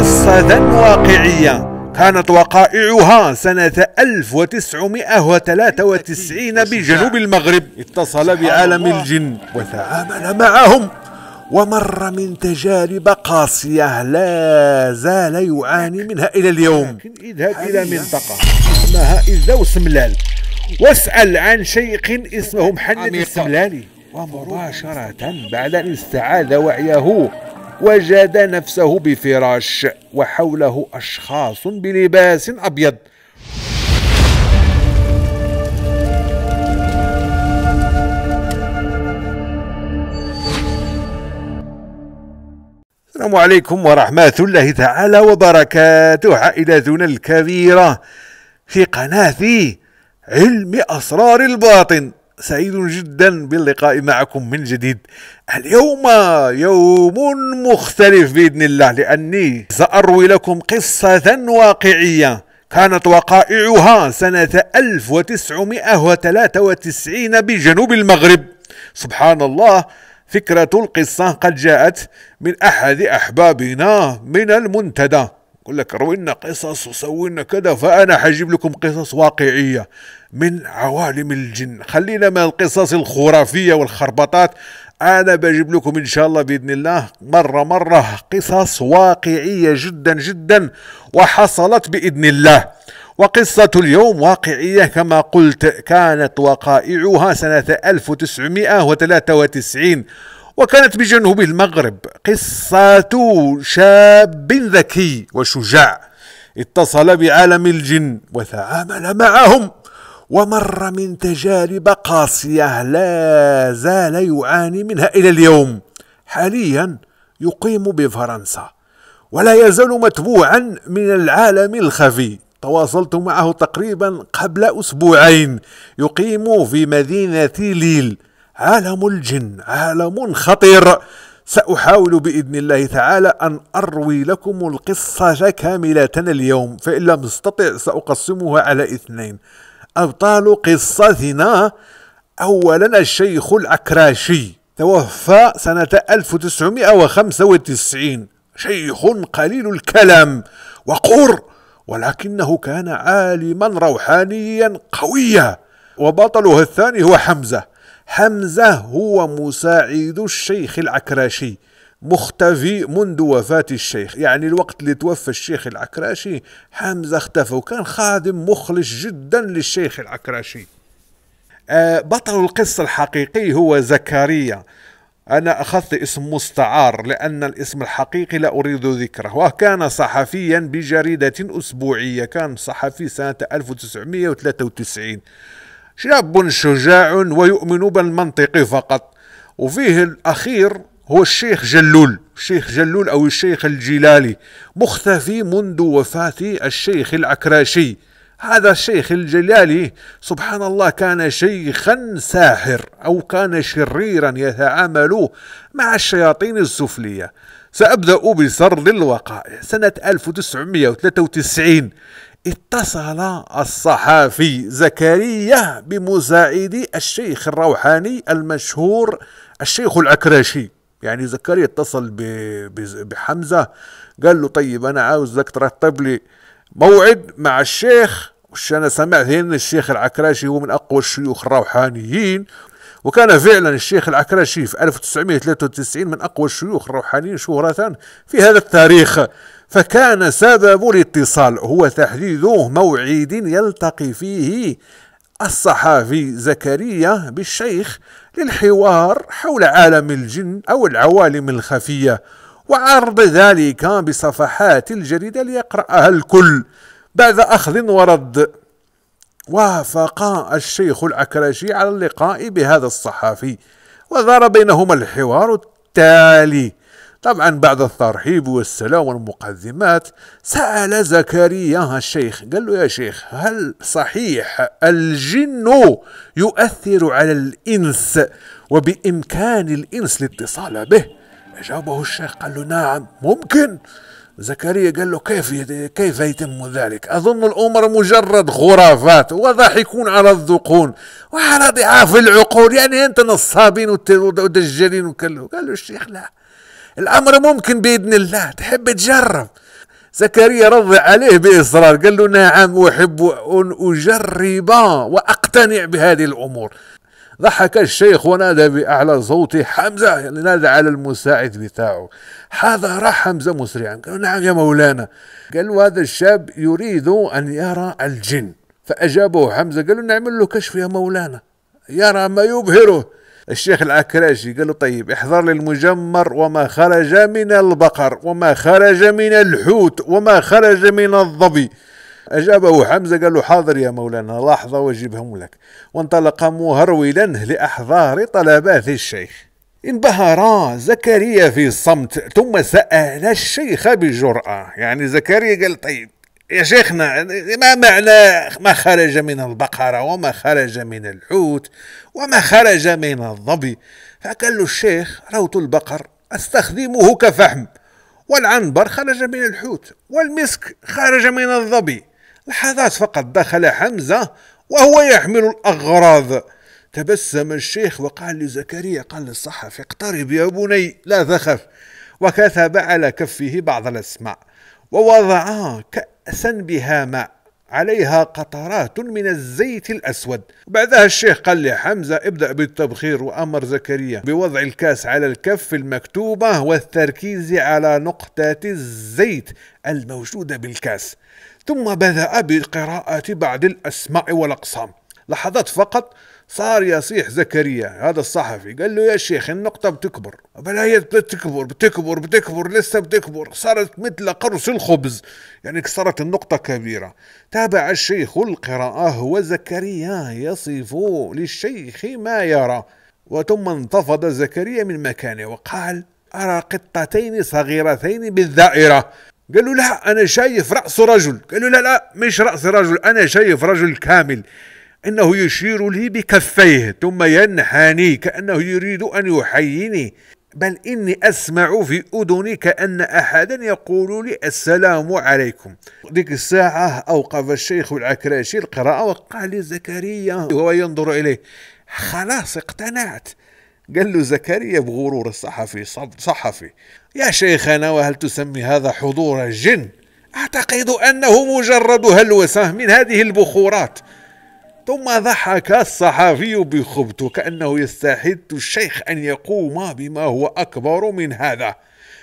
قصة واقعية. كانت وقائعها سنة 1993 بجنوب المغرب. اتصل بعالم الجن. وتعامل معهم. ومر من تجارب قاسية لا زال يعاني منها إلى اليوم. اذهب إلى منطقة اسمها إزا سملال واسأل عن شيخ اسمه محمد السملالي ومباشرة بعد أن استعاد وعيه. وجد نفسه بفراش وحوله أشخاص بلباس أبيض. السلام عليكم ورحمة الله تعالى وبركاته عائلتنا الكبيرة في قناة علم أسرار الباطن. سعيد جدا باللقاء معكم من جديد. اليوم يوم مختلف بإذن الله لأني سأروي لكم قصة واقعية كانت وقائعها سنة 1993 بجنوب المغرب. سبحان الله فكرة القصة قد جاءت من أحد أحبابنا من المنتدى. يقول لك روينا قصص وسوينا كذا فأنا حجيب لكم قصص واقعية. من عوالم الجن. خلينا من القصص الخرافية والخربطات. أنا بجيب لكم إن شاء الله بإذن الله مرة مرة قصص واقعية جدا جدا وحصلت بإذن الله. وقصة اليوم واقعية كما قلت كانت وقائعها سنة 1993 وكانت بجنوب المغرب. قصة شاب ذكي وشجاع اتصل بعالم الجن وتعامل معهم. ومر من تجارب قاسية لا زال يعاني منها إلى اليوم. حاليا يقيم بفرنسا ولا يزال متبوعا من العالم الخفي. تواصلت معه تقريبا قبل أسبوعين. يقيم في مدينة ليل. عالم الجن عالم خطير. سأحاول بإذن الله تعالى أن أروي لكم القصة كاملة اليوم. فإن لم أستطع سأقسمها على اثنين. أبطال قصتنا. أولا الشيخ العكراشي توفى سنة 1995 شيخ قليل الكلام وقر ولكنه كان عالما روحانيا قويا. وبطله الثاني هو حمزة. حمزة هو مساعد الشيخ العكراشي مختفي منذ وفاة الشيخ. يعني الوقت اللي توفى الشيخ العكراشي حمزة اختفى وكان خادم مخلص جدا للشيخ العكراشي. آه، بطل القصة الحقيقي هو زكريا. أنا أخذت اسم مستعار لأن الاسم الحقيقي لا أريد ذكره. وكان صحفيا بجريدة أسبوعية. كان صحفي سنة 1993 شاب شجاع ويؤمن بالمنطق فقط. وفيه الأخير هو الشيخ جلول الشيخ جلول أو الشيخ الجلالي مختفي منذ وفاة الشيخ العكراشي. هذا الشيخ الجلالي سبحان الله كان شيخا ساحر أو كان شريرا يتعامل مع الشياطين السفلية. سأبدأ بسرد الوقائع. سنة 1993 اتصل الصحافي زكريا بمساعد الشيخ الروحاني المشهور الشيخ العكراشي. يعني زكريا اتصل بحمزة قال له طيب أنا عاوزك ترتب لي موعد مع الشيخ وش أنا سمعت هنا الشيخ العكراشي هو من أقوى الشيوخ الروحانيين وكان فعلا الشيخ العكراشي في 1993 من أقوى الشيوخ الروحانيين شهرة في هذا التاريخ. فكان سبب الاتصال هو تحديد موعد يلتقي فيه الصحافي زكريا بالشيخ للحوار حول عالم الجن أو العوالم الخفية وعرض ذلك بصفحات الجريدة ليقرأها الكل بعد أخذ ورد. وافق الشيخ العكراشي على اللقاء بهذا الصحافي ودار بينهما الحوار التالي طبعا بعد الترحيب والسلام والمقدمات سأل زكريا الشيخ قال له يا شيخ هل صحيح الجن يؤثر على الإنس وبإمكان الإنس الاتصال به؟ أجابه الشيخ قال له نعم ممكن. زكريا قال له كيف كيف يتم ذلك؟ أظن الأمر مجرد خرافات وضحكون على الذقون وعلى ضعاف العقول يعني أنت نصابين ودجالين وكله قال له الشيخ لا. الأمر ممكن بإذن الله تحب تجرب. زكريا رضي عليه بإصرار قال له نعم أحب أن أجرب وأقتنع بهذه الأمور. ضحك الشيخ ونادى بأعلى صوته حمزة يعني نادى على المساعد بتاعه. حضر حمزة مسرعا قال نعم يا مولانا. قال له هذا الشاب يريد أن يرى الجن. فأجابه حمزة قال له نعمل له كشف يا مولانا. يرى ما يبهره. الشيخ العكراشي قال له طيب احضر لي المجمر وما خرج من البقر وما خرج من الحوت وما خرج من الظبي. أجابه حمزة قال له حاضر يا مولانا لحظة وأجيبهم لك. وانطلق مهرولا لأحضار طلبات الشيخ. انبهر زكريا في الصمت ثم سأل الشيخ بجرأة. يعني زكريا قال طيب يا شيخنا ما معنى ما خرج من البقرة وما خرج من الحوت وما خرج من الظبي؟ فقال له الشيخ روت البقر أستخدمه كفحم. والعنبر خرج من الحوت والمسك خرج من الظبي. لحظات فقط دخل حمزة وهو يحمل الأغراض. تبسم الشيخ وقال لزكريا قال للصحفي اقترب يا بني لا تخف. وكتب على كفه بعض الأسماء ووضعا كأسا بها ماء عليها قطرات من الزيت الأسود. بعدها الشيخ قال لحمزة ابدأ بالتبخير وأمر زكريا بوضع الكاس على الكف المكتوبة والتركيز على نقطة الزيت الموجودة بالكاس. ثم بدأ بقراءة بعض الأسماء والأقسام. لحظات فقط صار يصيح زكريا هذا الصحفي قال له يا شيخ النقطة بتكبر. بلا هي بتكبر بتكبر بتكبر لسه بتكبر. صارت مثل قرص الخبز يعني صارت النقطة كبيرة. تابع الشيخ القراءة وزكريا يصف للشيخ ما يرى. وثم انتفض زكريا من مكانه وقال أرى قطتين صغيرتين بالدائرة. قال له لا أنا شايف رأس رجل. قال له لا لا مش رأس رجل أنا شايف رجل كامل. إنه يشير لي بكفيه ثم ينحني كأنه يريد أن يحييني. بل إني أسمع في أذني كأن أحدا يقول لي السلام عليكم. ديك الساعة أوقف الشيخ العكراشي القراءة وقال لزكريا وهو ينظر إليه. خلاص اقتنعت. قال له زكريا بغرور الصحفي صحفي. يا شيخنا وهل تسمي هذا حضور الجن؟ أعتقد أنه مجرد هلوسة من هذه البخورات. ثم ضحك الصحفي بخبث كأنه يستحث الشيخ أن يقوم بما هو أكبر من هذا.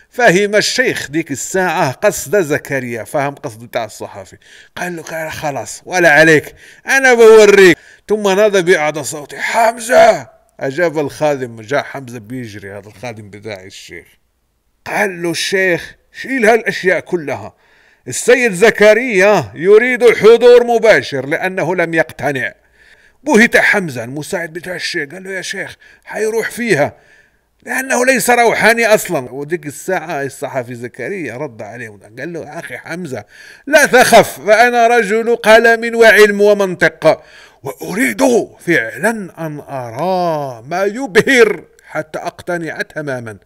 فهم الشيخ ديك الساعة قصد زكريا. فهم قصد تاع الصحفي. قال له خلاص ولا عليك أنا بوريك. ثم نادى بأعلى صوته حمزة! أجاب الخادم. جاء حمزة بيجري هذا الخادم بتاعي الشيخ. قال له الشيخ شيل هالأشياء كلها. السيد زكريا يريد الحضور مباشر لأنه لم يقتنع. بهت حمزة المساعد بتاع الشيخ قال له يا شيخ حيروح فيها. لأنه ليس روحاني أصلا. وديك الساعة الصحفي زكريا رد عليه قال له أخي حمزة لا تخف فأنا رجل قلم وعلم ومنطق وأريد فعلا أن أرى ما يبهر حتى أقتنع تماما.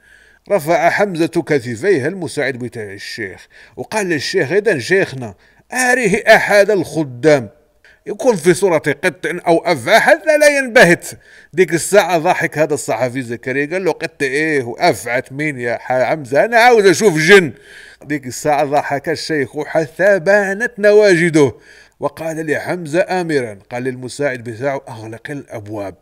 رفع حمزة كتفيه المساعد بتاع الشيخ وقال للشيخ إذا شيخنا أريه أحد الخدام. يكون في صورة قط أو أفعى حتى لا ينبهت. ديك الساعة ضحك هذا الصحفي زكريا قال له قط إيه وأفعت مين يا حمزة؟ أنا عاوز أشوف جن. ديك الساعة ضحك الشيخ حتى بانت نواجده. وقال لحمزة آمرا قال للمساعد بتاعه أغلق الأبواب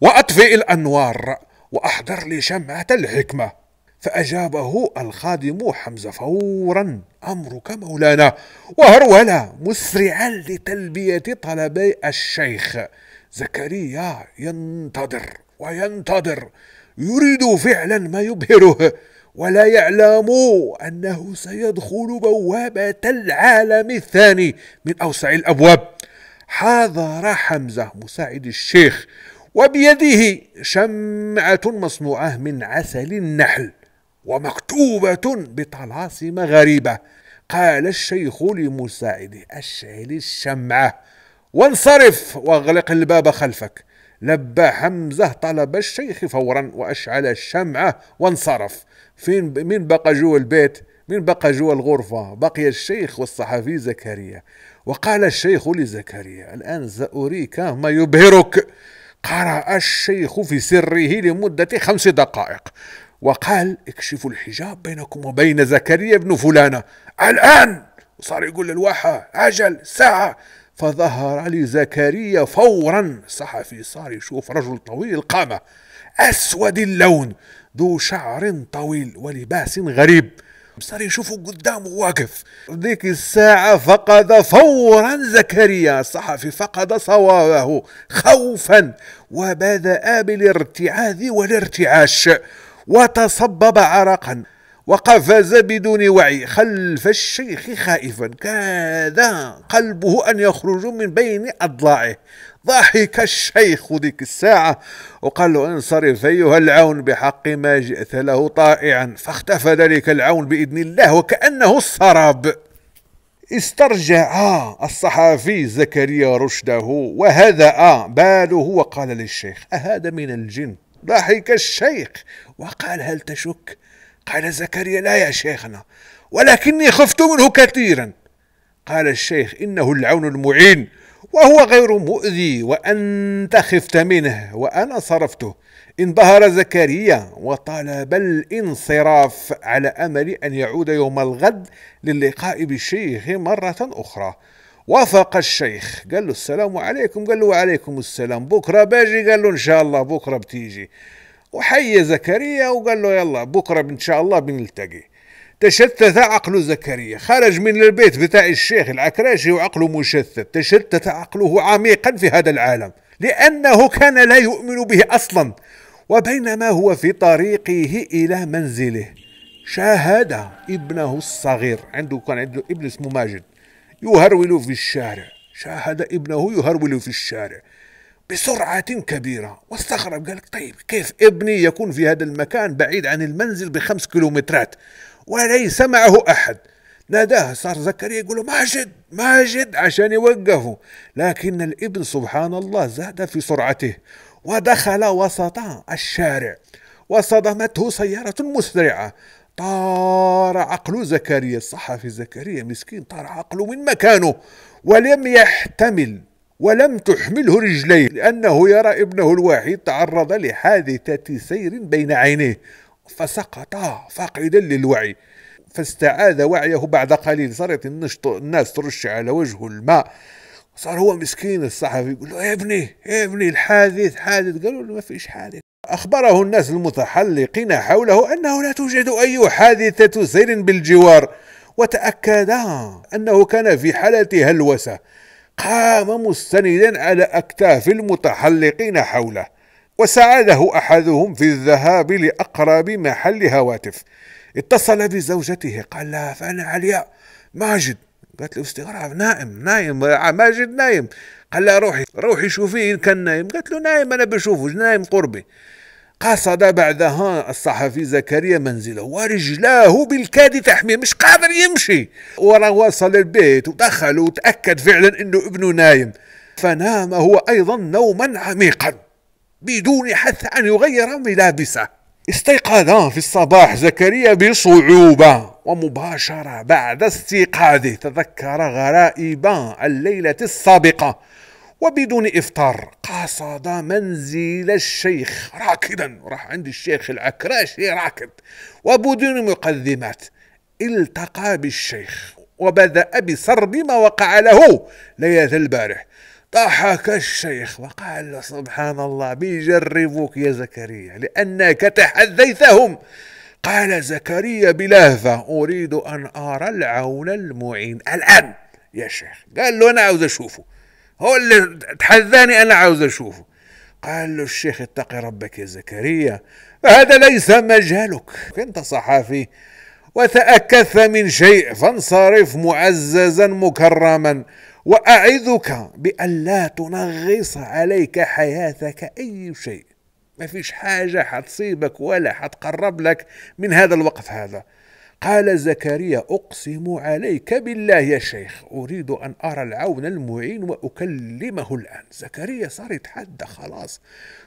وأطفئ الأنوار وأحضر لي شمعة الحكمة. فأجابه الخادم حمزة فورا أمرك مولانا وهرول مسرعا لتلبية طلبي الشيخ. زكريا ينتظر وينتظر يريد فعلا ما يبهره ولا يعلم أنه سيدخل بوابة العالم الثاني من أوسع الأبواب. حاضر حمزة مساعد الشيخ وبيده شمعة مصنوعة من عسل النحل. ومكتوبة بطلاسم غريبة. قال الشيخ لمساعده أشعل الشمعة وانصرف واغلق الباب خلفك. لبى حمزة طلب الشيخ فورا وأشعل الشمعة وانصرف. فين من بقى جوا البيت؟ من بقى جوا الغرفة. بقي الشيخ والصحفي زكريا. وقال الشيخ لزكريا الآن سأريك ما يبهرك. قرأ الشيخ في سره لمدة خمس دقائق. وقال اكشفوا الحجاب بينكم وبين زكريا بن فلانة. الآن! وصار يقول للواحة أجل ساعة. فظهر لزكريا فورا الصحفي صار يشوف رجل طويل القامة أسود اللون ذو شعر طويل ولباس غريب. صار يشوفه قدامه واقف. ذيك الساعة فقد فورا زكريا. الصحفي فقد صوابه خوفا وبدأ بالارتعاذ والارتعاش. وتصبب عرقا وقفز بدون وعي خلف الشيخ خائفا. كاد قلبه أن يخرج من بين أضلاعه. ضحك الشيخ ذيك الساعة وقال له انصرف أيها العون بحق ما جئت له طائعا. فاختفى ذلك العون بإذن الله وكأنه السراب. استرجع الصحافي زكريا رشده وهدأ باله وقال للشيخ أهذا من الجن؟ ضحك الشيخ. وقال هل تشك؟ قال زكريا لا يا شيخنا ولكني خفت منه كثيرا. قال الشيخ إنه العون المعين وهو غير مؤذي وأنت خفت منه وأنا صرفته. انبهر زكريا وطلب الانصراف على أمل أن يعود يوم الغد للقاء بالشيخ مرة أخرى. وافق الشيخ قال له السلام عليكم قال له وعليكم السلام. بكرة باجي قال له إن شاء الله بكرة بتيجي. وحي زكريا وقال له يلا بكرة إن شاء الله بنلتقي. تشتت عقل زكريا. خرج من البيت بتاع الشيخ العكراشي وعقله مشتت. تشتت عقله عميقا في هذا العالم لأنه كان لا يؤمن به أصلا. وبينما هو في طريقه إلى منزله. شاهد ابنه الصغير. عنده كان عنده ابن اسمه ماجد. يهرول في الشارع. شاهد ابنه يهرول في الشارع. بسرعة كبيرة. واستغرب قال طيب كيف ابني يكون في هذا المكان بعيد عن المنزل بخمس كيلومترات وليس معه أحد؟ ناداه صار زكريا يقول له ماجد ماجد عشان يوقفه. لكن الابن سبحان الله زاد في سرعته ودخل وسط الشارع. وصدمته سيارة مسرعة. طار عقل زكريا الصحفي زكريا مسكين طار عقله من مكانه ولم يحتمل. ولم تحمله رجليه لأنه يرى ابنه الوحيد تعرض لحادثة سير بين عينيه فسقط فاقدا للوعي. فاستعاد وعيه بعد قليل صارت الناس ترش على وجهه الماء. صار هو مسكين الصحفي يقول له يا ابني يا ابني الحادث حادث. قالوا له ما فيش حادث. أخبره الناس المتحلقين حوله أنه لا توجد أي حادثة سير بالجوار وتأكدا أنه كان في حالة هلوسة. قام مستندا على أكتاف المتحلقين حوله وساعده أحدهم في الذهاب لأقرب محل هواتف. اتصل بزوجته قال لها فأنا علياء ماجد. قالت له استغراب نائم نايم ماجد نايم. قال لها روحي روحي شوفي إن كان نايم. قالت له نايم أنا بشوفه نايم قربي. قصد بعدها الصحفي زكريا منزله ورجلاه بالكاد تحميه مش قادر يمشي. ورا وصل البيت ودخل وتأكد فعلا إنه ابنه نايم. فنام هو أيضا نوما عميقا بدون حث أن يغير ملابسه. استيقظ في الصباح زكريا بصعوبة ومباشرة بعد استيقاظه تذكر غرائب الليلة السابقة. وبدون إفطار. قصد منزل الشيخ راكدا. راح عند الشيخ العكراشي راكد. وبدون مقدمات التقى بالشيخ وبدأ بسرد ما وقع له ليلة البارح. ضحك الشيخ وقال سبحان الله بيجربوك يا زكريا لأنك تحديتهم قال زكريا بلهفة أريد أن أرى العون المعين. الآن يا شيخ. قال له أنا عاوز أشوفه. هو اللي تحداني أنا عاوز أشوفه. قال له الشيخ اتقي ربك يا زكريا هذا ليس مجالك أنت صحافي وتأكدت من شيء فانصرف معززا مكرما وأعذك بأن لا تنغص عليك حياتك أي شيء. ما فيش حاجة حتصيبك ولا حتقرب لك من هذا الوقت هذا. قال زكريا أقسم عليك بالله يا شيخ أريد أن أرى العون المعين وأكلمه الآن. زكريا صار يتحدى خلاص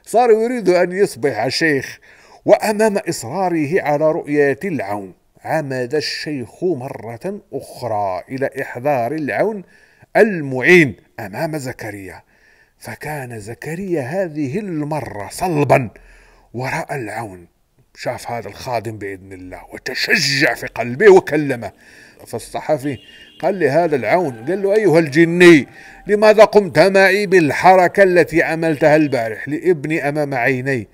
صار يريد أن يصبح شيخ وأمام إصراره على رؤية العون عمد الشيخ مرة أخرى إلى إحضار العون المعين أمام زكريا. فكان زكريا هذه المرة صلبا وراء العون شاف هذا الخادم بإذن الله وتشجع في قلبه وكلمه. فالصحفي قال لهذا العون. قال له أيها الجني لماذا قمت معي بالحركة التي عملتها البارح لابني أمام عيني؟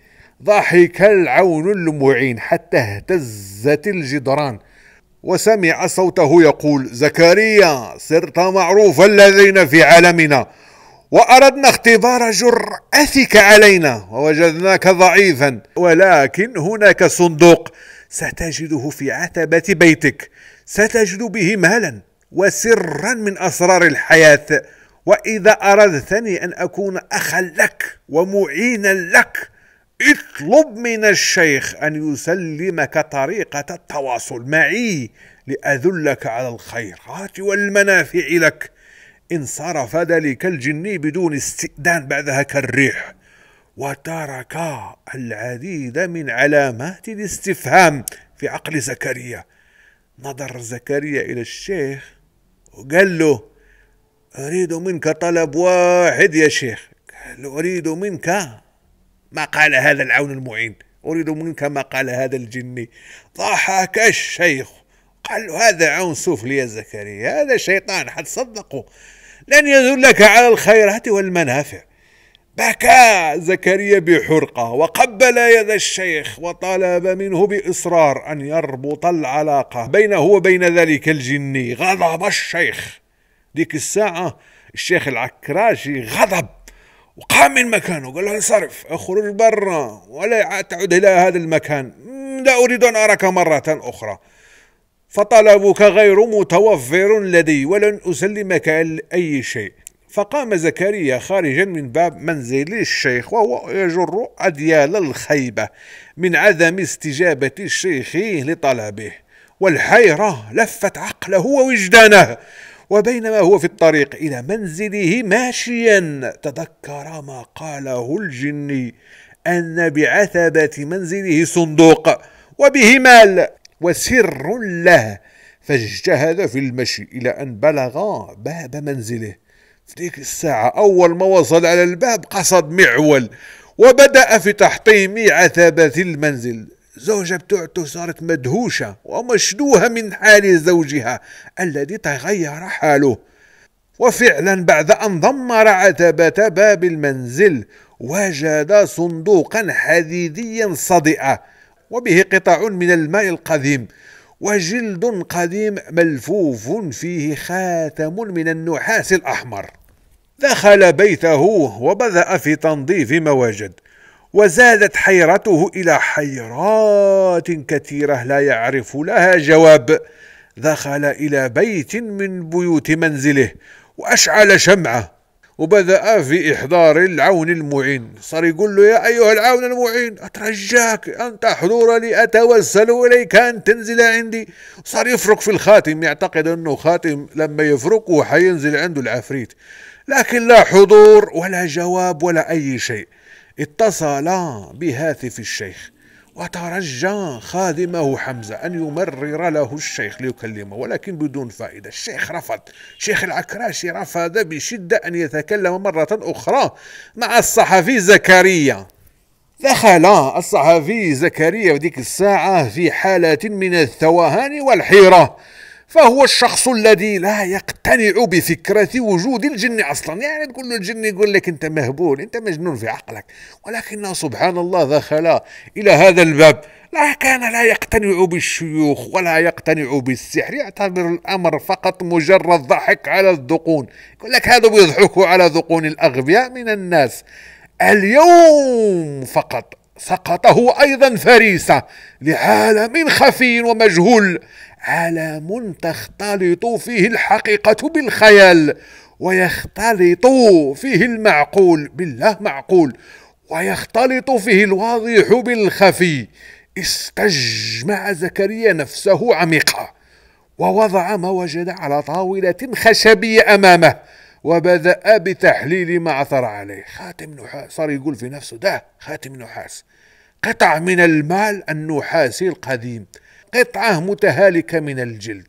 ضحك العون المعين حتى اهتزت الجدران. وسمع صوته يقول زكريا صرت معروفا لدينا في عالمنا. وأردنا اختبار جرأتك علينا ووجدناك ضعيفا ولكن هناك صندوق ستجده في عتبة بيتك. ستجد به مالا وسرا من أسرار الحياة. وإذا أردتني أن أكون اخا لك ومعينا لك اطلب من الشيخ أن يسلمك طريقة التواصل معي لأدلك على الخيرات والمنافع لك. انصرف ذلك الجني بدون استئذان بعدها كالريح. وترك العديد من علامات الاستفهام في عقل زكريا. نظر زكريا إلى الشيخ وقال له أريد منك طلب واحد يا شيخ. قال له أريد منك ما قال هذا العون المعين. أريد منك ما قال هذا الجني. ضحك الشيخ. قال له هذا عون سفلي يا زكريا. هذا شيطان حتصدقه لن يدلك على الخيرات والمنافع. بكى زكريا بحرقة وقبل يد الشيخ وطلب منه بإصرار أن يربط العلاقة بينه وبين ذلك الجني غضب الشيخ. ديك الساعة الشيخ العكراشي غضب وقام من مكانه قال له انصرف اخرج برا ولا تعد إلى هذا المكان. لا أريد أن أراك مرة أخرى. فطلبك غير متوفر لدي ولن أسلمك أي شيء. فقام زكريا خارجا من باب منزل الشيخ وهو يجر أديال الخيبة من عدم استجابة الشيخ لطلبه. والحيرة لفت عقله ووجدانه وبينما هو في الطريق إلى منزله ماشيا تذكر ما قاله الجني أن بعتبة منزله صندوق وبه مال. وسر له. فاجتهد في المشي إلى أن بلغ باب منزله. في ديك الساعة أول ما وصل على الباب قصد معول وبدأ في تحطيم عتبة المنزل. زوجة بتوعته صارت مدهوشة ومشدوهة من حال زوجها الذي تغير حاله. وفعلا بعد أن ضمر عتبة باب المنزل وجد صندوقا حديديا صدئا وبه قطع من الماء القديم وجلد قديم ملفوف فيه خاتم من النحاس الأحمر. دخل بيته وبدأ في تنظيف ما وجد وزادت حيرته إلى حيرات كثيرة لا يعرف لها جواب. دخل إلى بيت من بيوت منزله وأشعل شمعة وبدأ في إحضار العون المعين. صار يقول له يا أيها العون المعين أترجاك أن تحضر لي أتوسل إليك أن تنزل عندي. صار يفرق في الخاتم. يعتقد أنه خاتم لما يفرقه حينزل عنده العفريت. لكن لا حضور ولا جواب ولا أي شيء. اتصل بهاتف الشيخ. وترجى خادمه حمزة أن يمرر له الشيخ ليكلمه ولكن بدون فائدة. الشيخ رفض. شيخ العكراشي رفض بشدة أن يتكلم مرة أخرى مع الصحفي زكريا. دخل الصحفي زكريا في ذيك الساعة في حالة من الثوهان والحيرة. فهو الشخص الذي لا يقتنع بفكرة وجود الجن أصلا. يعني تقول له الجن يقول لك أنت مهبول أنت مجنون في عقلك. ولكنه سبحان الله دخل إلى هذا الباب لا كان لا يقتنع بالشيوخ ولا يقتنع بالسحر. يعتبر الأمر فقط مجرد ضحك على الذقون. يقول لك هذا بيضحكوا على ذقون الأغبياء من الناس. اليوم فقط سقط هو أيضا فريسة. لعالم خفي ومجهول. عالم تختلط فيه الحقيقة بالخيال ويختلط فيه المعقول بالله معقول ويختلط فيه الواضح بالخفي. استجمع زكريا نفسه عميقا ووضع ما وجد على طاولة خشبية أمامه وبدأ بتحليل ما عثر عليه. خاتم نحاس. صار يقول في نفسه ده خاتم نحاس. قطع من المال النحاسي القديم قطعة متهالكة من الجلد.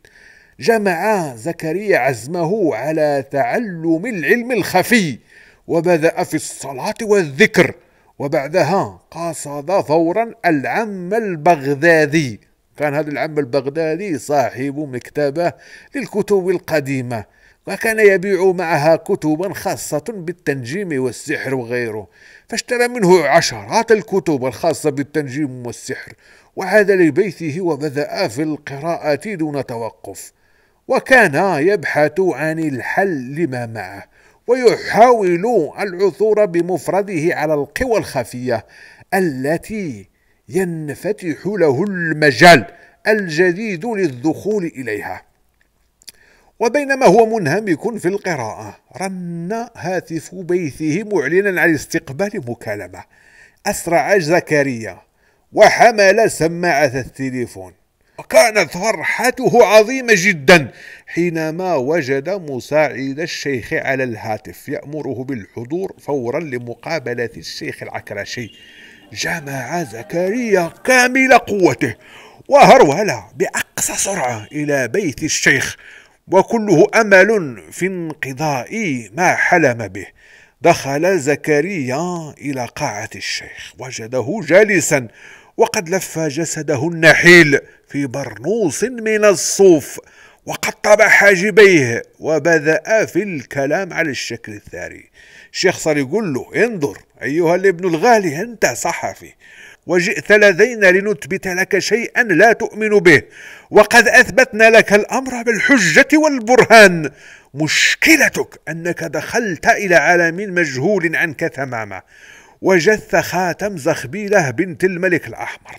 جمع زكريا عزمه على تعلم العلم الخفي وبدأ في الصلاة والذكر وبعدها قصد فورا العم البغدادي. كان هذا العم البغدادي صاحب مكتبة للكتب القديمة. وكان يبيع معها كتبا خاصة بالتنجيم والسحر وغيره فاشترى منه عشرات الكتب الخاصة بالتنجيم والسحر وعاد لبيته وبدأ في القراءة دون توقف. وكان يبحث عن الحل لما معه ويحاول العثور بمفرده على القوى الخفية التي ينفتح له المجال الجديد للدخول إليها. وبينما هو منهمك في القراءة. رن هاتف بيته معلنا عن استقبال مكالمة. أسرع زكريا وحمل سماعة التليفون. وكانت فرحته عظيمة جدا حينما وجد مساعد الشيخ على الهاتف يأمره بالحضور فورا لمقابلة الشيخ العكرشي جمع زكريا كامل قوته وهرول بأقصى سرعة إلى بيت الشيخ. وكله أمل في انقضاء ما حلم به. دخل زكريا إلى قاعة الشيخ وجده جالسا وقد لف جسده النحيل في برنوس من الصوف وقطب حاجبيه وبدأ في الكلام على الشكل الثاني. الشيخ صار يقول له انظر أيها الابن الغالي أنت صحفي وجئت لدينا لنثبت لك شيئا لا تؤمن به. وقد أثبتنا لك الأمر بالحجة والبرهان. مشكلتك أنك دخلت إلى عالم مجهول عنك تماما. وجدت خاتم زخبيلة بنت الملك الأحمر.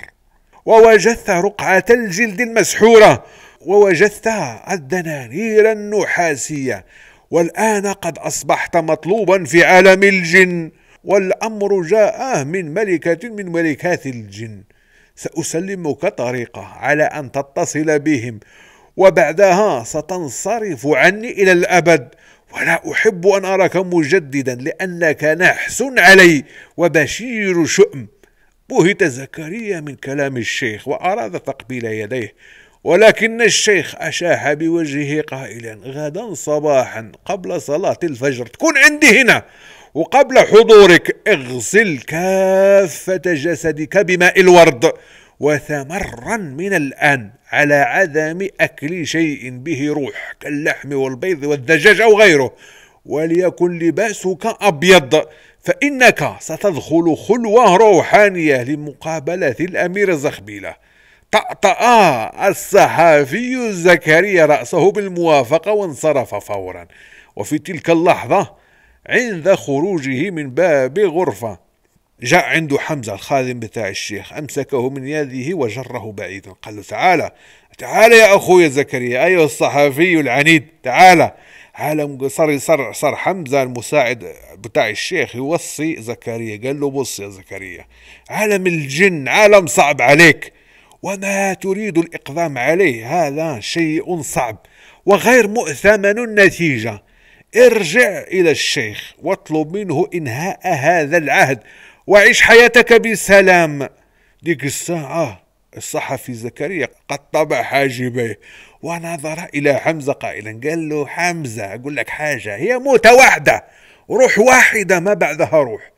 ووجدت رقعة الجلد المسحورة. ووجدت الدنانير النحاسية والآن قد أصبحت مطلوبا في عالم الجن. والأمر جاء من ملكة من ملكات الجن. سأسلمك طريقة على أن تتصل بهم وبعدها ستنصرف عني إلى الأبد. ولا أحب أن أراك مجددا لأنك نحس علي وبشير شؤم. بهت زكريا من كلام الشيخ وأراد تقبيل يديه. ولكن الشيخ أشاح بوجهه قائلا غدا صباحا قبل صلاة الفجر. تكون عندي هنا. وقبل حضورك اغسل كافة جسدك بماء الورد وتمرن من الآن على عدم أكل شيء به روح كاللحم والبيض والدجاج أو غيره. وليكن لباسك أبيض فإنك ستدخل خلوة روحانية لمقابلة الأمير زخبيلة. طأطأ الصحافي زكريا رأسه بالموافقة وانصرف فورا. وفي تلك اللحظة عند خروجه من باب غرفة. جاء عنده حمزة الخادم بتاع الشيخ أمسكه من يده وجره بعيدا. قال له تعالى تعالى يا أخوي زكريا أيها الصحفي العنيد تعالى. عالم صار صار صار حمزة المساعد بتاع الشيخ يوصي زكريا. قال له بص يا زكريا عالم الجن عالم صعب عليك وما تريد الإقدام عليه هذا شيء صعب وغير مؤثمن النتيجة. ارجع إلى الشيخ واطلب منه إنهاء هذا العهد وعيش حياتك بسلام. ديك الساعة الصحفي زكريا قطب حاجبيه ونظر إلى حمزة قائلا قال له حمزة أقول لك حاجة هي موتة واحدة روح واحدة ما بعدها روح.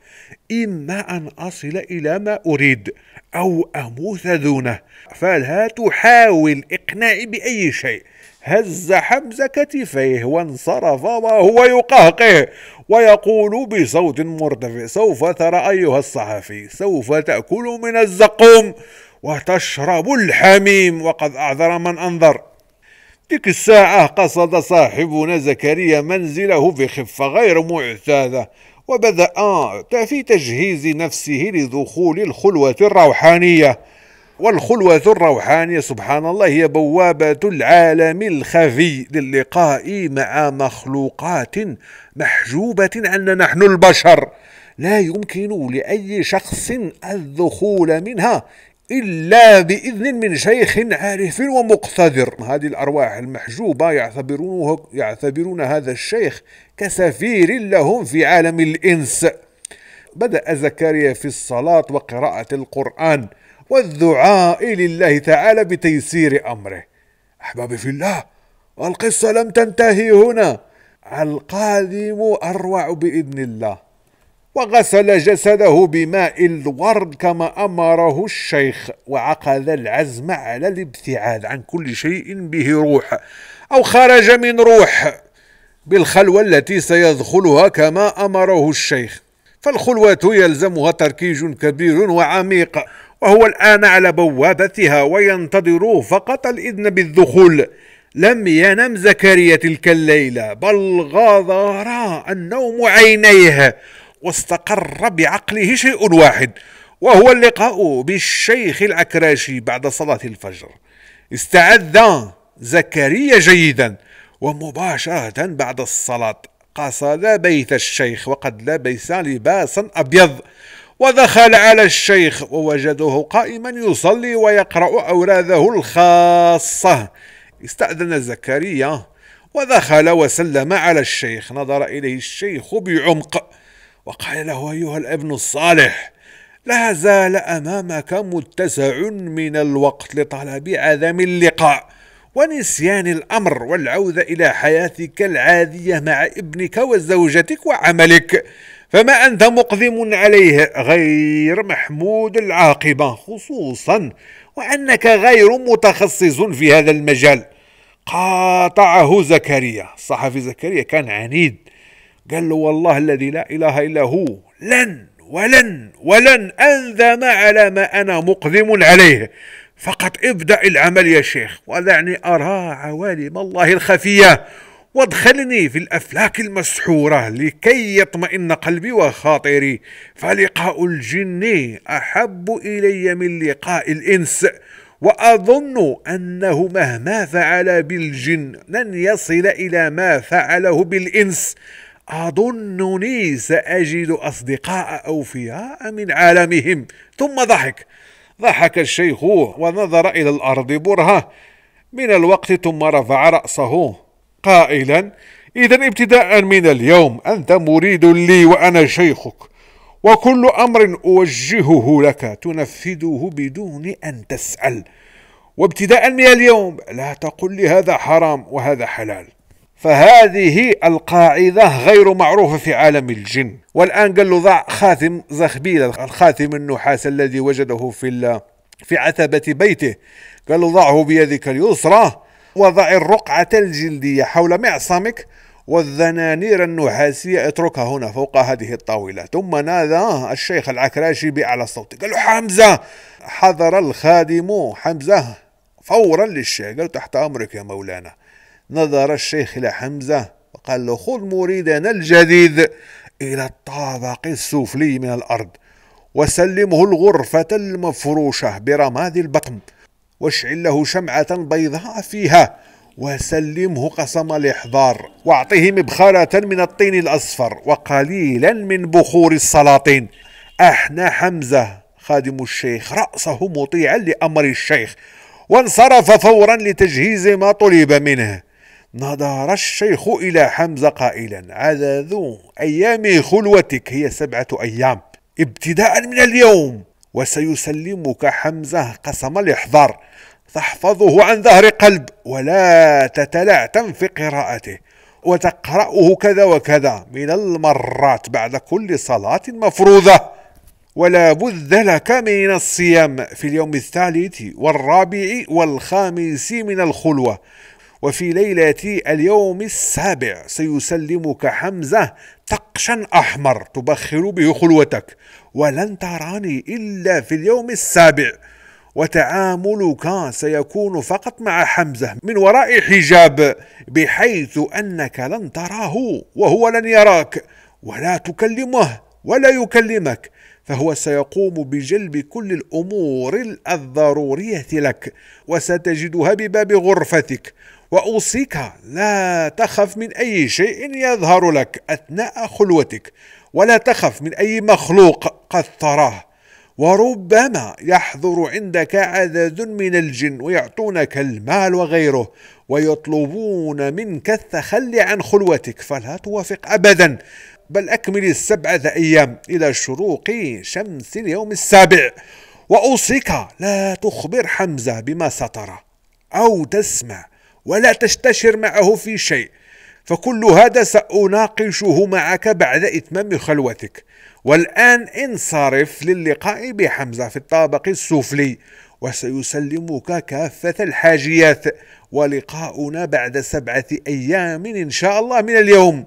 إما أن أصل إلى ما أريد أو أموت دونه فلا تحاول إقناعي بأي شيء. هز حمزة كتفيه وانصرف وهو يقهقه ويقول بصوت مرتفع سوف ترى أيها الصحفي سوف تأكل من الزقوم وتشرب الحميم وقد أعذر من أنظر تلك الساعة قصد صاحبنا زكريا منزله بخفة غير معتادة وبدأ في تجهيز نفسه لدخول الخلوة الروحانية. والخلوة الروحانية سبحان الله هي بوابة العالم الخفي للقاء مع مخلوقات محجوبة عنا نحن البشر. لا يمكن لأي شخص الدخول منها إلا بإذن من شيخ عارف ومقتدر. هذه الأرواح المحجوبة يعتبرونه يعتبرون هذا الشيخ كسفير لهم في عالم الإنس. بدأ زكريا في الصلاة وقراءة القرآن. والدعاء لله تعالى بتيسير أمره. أحبابي في الله القصة لم تنتهي هنا. القادم أروع بإذن الله. وغسل جسده بماء الورد كما أمره الشيخ وعقد العزم على الابتعاد عن كل شيء به روح أو خرج من روح بالخلوة التي سيدخلها كما أمره الشيخ. فالخلوة يلزمها تركيز كبير وعميق وهو الآن على بوابتها وينتظر فقط الإذن بالدخول. لم ينم زكريا تلك الليلة بل غادر النوم عينيه واستقر بعقله شيء واحد وهو اللقاء بالشيخ العكراشي بعد صلاة الفجر. استعد زكريا جيدا ومباشرة بعد الصلاة. قصد بيت الشيخ وقد لبس لباسا أبيض. ودخل على الشيخ ووجده قائما يصلي ويقرأ أوراده الخاصة. استأذن زكريا ودخل وسلم على الشيخ. نظر إليه الشيخ بعمق وقال له أيها الأبن الصالح لا زال أمامك متسع من الوقت لطلب عدم اللقاء. ونسيان الأمر والعودة إلى حياتك العادية مع ابنك وزوجتك وعملك. فما أنت مقدم عليه غير محمود العاقبة خصوصا وأنك غير متخصص في هذا المجال. قاطعه زكريا الصحفي زكريا كان عنيد. قال له والله الذي لا إله إلا هو لن ولن ولن أنذم على ما أنا مقدم عليه. فقط ابدأ العمل يا شيخ ودعني أرى عوالم الله الخفية وادخلني في الأفلاك المسحورة لكي يطمئن قلبي وخاطري. فلقاء الجن أحب إلي من لقاء الإنس وأظن أنه مهما فعل بالجن لن يصل إلى ما فعله بالإنس. أظنني سأجد أصدقاء أوفياء من عالمهم. ثم ضحك. ضحك الشيخ ونظر إلى الأرض برهة. من الوقت ثم رفع رأسه قائلا إذا ابتداء من اليوم أنت مريد لي وأنا شيخك وكل أمر أوجهه لك تنفذه بدون أن تسأل. وابتداء من اليوم لا تقل لي هذا حرام وهذا حلال. فهذه القاعدة غير معروفة في عالم الجن. والآن قال له ضع خاتم زخبيل الخاتم النحاس الذي وجده في في عتبة بيته. قال له ضعه بيدك اليسرى وضع الرقعة الجلدية حول معصمك والذنانير النحاسية. اتركها هنا فوق هذه الطاولة. ثم نادى الشيخ العكراشي بأعلى الصوت قال له حمزة! حضر الخادم حمزة فورا للشيخ. قال تحت أمرك يا مولانا. نظر الشيخ إلى حمزة وقال له خذ مريدنا الجديد إلى الطابق السفلي من الأرض وسلمه الغرفة المفروشة برماد البطن واشعل له شمعة بيضاء فيها وسلمه قسم الإحضار واعطه مبخرة من الطين الأصفر وقليلا من بخور السلاطين. أحنى حمزة خادم الشيخ رأسه مطيعا لأمر الشيخ وانصرف فورا لتجهيز ما طلب منه. نظر الشيخ إلى حمزة قائلا عدد أيام خلوتك هي سبعة أيام ابتداء من اليوم وسيسلمك حمزة قسم الإحضار تحفظه عن ظهر قلب ولا تتلعثم في قراءته وتقرأه كذا وكذا من المرات بعد كل صلاة مفروضة ولا بد لك من الصيام في اليوم الثالث والرابع والخامس من الخلوة وفي ليلة اليوم السابع سيسلمك حمزة تقشا أحمر تبخر به خلوتك. ولن تراني إلا في اليوم السابع. وتعاملك سيكون فقط مع حمزة من وراء حجاب بحيث أنك لن تراه وهو لن يراك. ولا تكلمه ولا يكلمك فهو سيقوم بجلب كل الأمور الضرورية لك. وستجدها بباب غرفتك وأوصيك لا تخف من أي شيء يظهر لك أثناء خلوتك ولا تخف من أي مخلوق قد تراه. وربما يحضر عندك عدد من الجن ويعطونك المال وغيره ويطلبون منك التخلي عن خلوتك فلا توافق أبدا. بل أكمل السبعة أيام إلى شروق شمس اليوم السابع. وأوصيك لا تخبر حمزة بما سترى أو تسمع ولا تستشر معه في شيء فكل هذا سأناقشه معك بعد إتمام خلوتك. والآن انصرف للقاء بحمزة في الطابق السفلي وسيسلمك كافة الحاجيات. ولقاؤنا بعد سبعة أيام إن شاء الله من اليوم.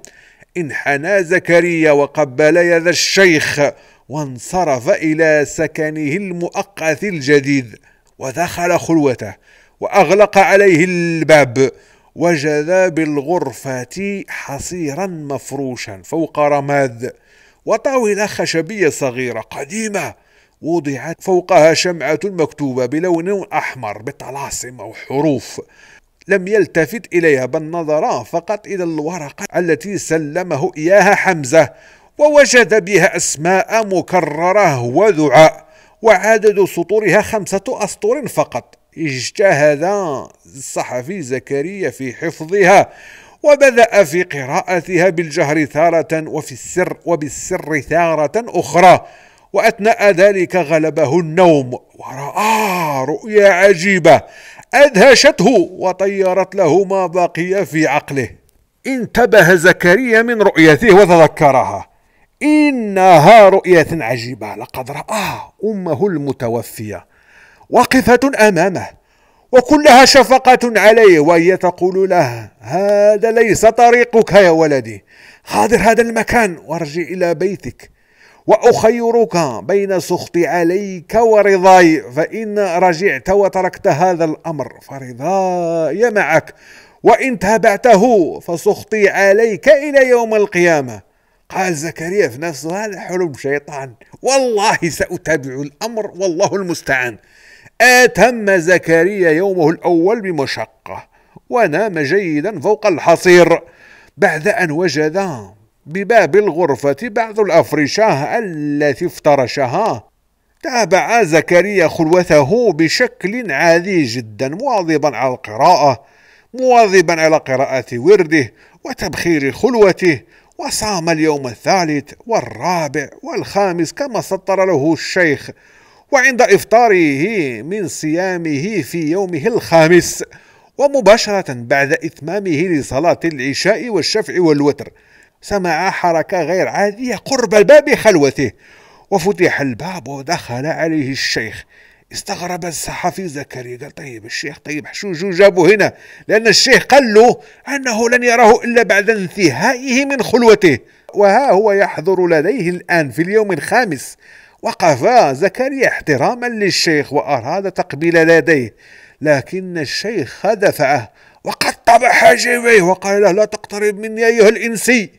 انحنى زكريا وقبل يد الشيخ وانصرف إلى سكنه المؤقت الجديد ودخل خلوته. وأغلق عليه الباب وجد بالغرفة حصيرا مفروشا فوق رماد وطاولة خشبية صغيرة قديمة وضعت فوقها شمعة مكتوبة بلون أحمر بطلاسم أو حروف. لم يلتفت إليها بل نظر فقط إلى الورقة التي سلمه إياها حمزة ووجد بها أسماء مكررة ودعاء وعدد سطورها خمسة أسطور فقط. اجتهد الصحفي زكريا في حفظها وبدأ في قراءتها بالجهر تارة وفي السر وبالسر تارة أخرى وأثناء ذلك غلبه النوم ورأى رؤيا عجيبة أدهشته وطيرت له ما بقي في عقله. انتبه زكريا من رؤيته وتذكرها. إنها رؤية عجيبة لقد رأى أمه المتوفية. واقفة أمامه وكلها شفقة عليه وهي تقول له هذا ليس طريقك يا ولدي غادر هذا المكان وارجع إلى بيتك وأخيرك بين سخطي عليك ورضاي فإن رجعت وتركت هذا الأمر فرضاي معك وإن تابعته فسخطي عليك إلى يوم القيامة. قال زكريا في نفسه هذا حلم شيطان والله سأتابع الأمر والله المستعان. أتم زكريا يومه الأول بمشقة ونام جيدا فوق الحصير بعد أن وجد بباب الغرفة بعض الأفرشة التي افترشها. تابع زكريا خلوته بشكل عادي جدا مواظبا على القراءة مواظبا على قراءة ورده وتبخير خلوته وصام اليوم الثالث والرابع والخامس كما سطر له الشيخ. وعند إفطاره من صيامه في يومه الخامس ومباشرة بعد إتمامه لصلاة العشاء والشفع والوتر سمع حركة غير عادية قرب الباب خلوته وفتح الباب ودخل عليه الشيخ. استغرب الصحفي زكريا قال طيب الشيخ طيب شو شو جابه هنا؟ لأن الشيخ قال له أنه لن يراه إلا بعد انتهائه من خلوته وها هو يحضر لديه الآن في اليوم الخامس. وقف زكريا احتراما للشيخ وأراد تقبيل يديه لكن الشيخ دفعه وقطب حاجبيه وقال له لا تقترب مني أيها الإنسي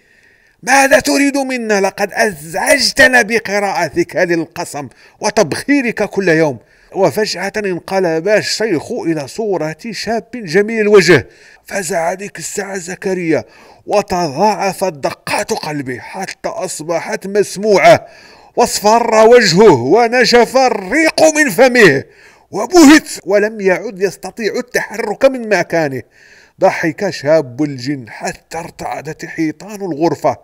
ماذا تريد منا؟ لقد أزعجتنا بقراءتك للقسم وتبخيرك كل يوم. وفجأة انقلب الشيخ إلى صورة شاب جميل الوجه. فزع ذيك الساعة زكريا وتضاعفت دقات قلبه حتى أصبحت مسموعة. واصفر وجهه ونشف الريق من فمه وبهت ولم يعد يستطيع التحرك من مكانه. ضحك شاب الجن حتى ارتعدت حيطان الغرفة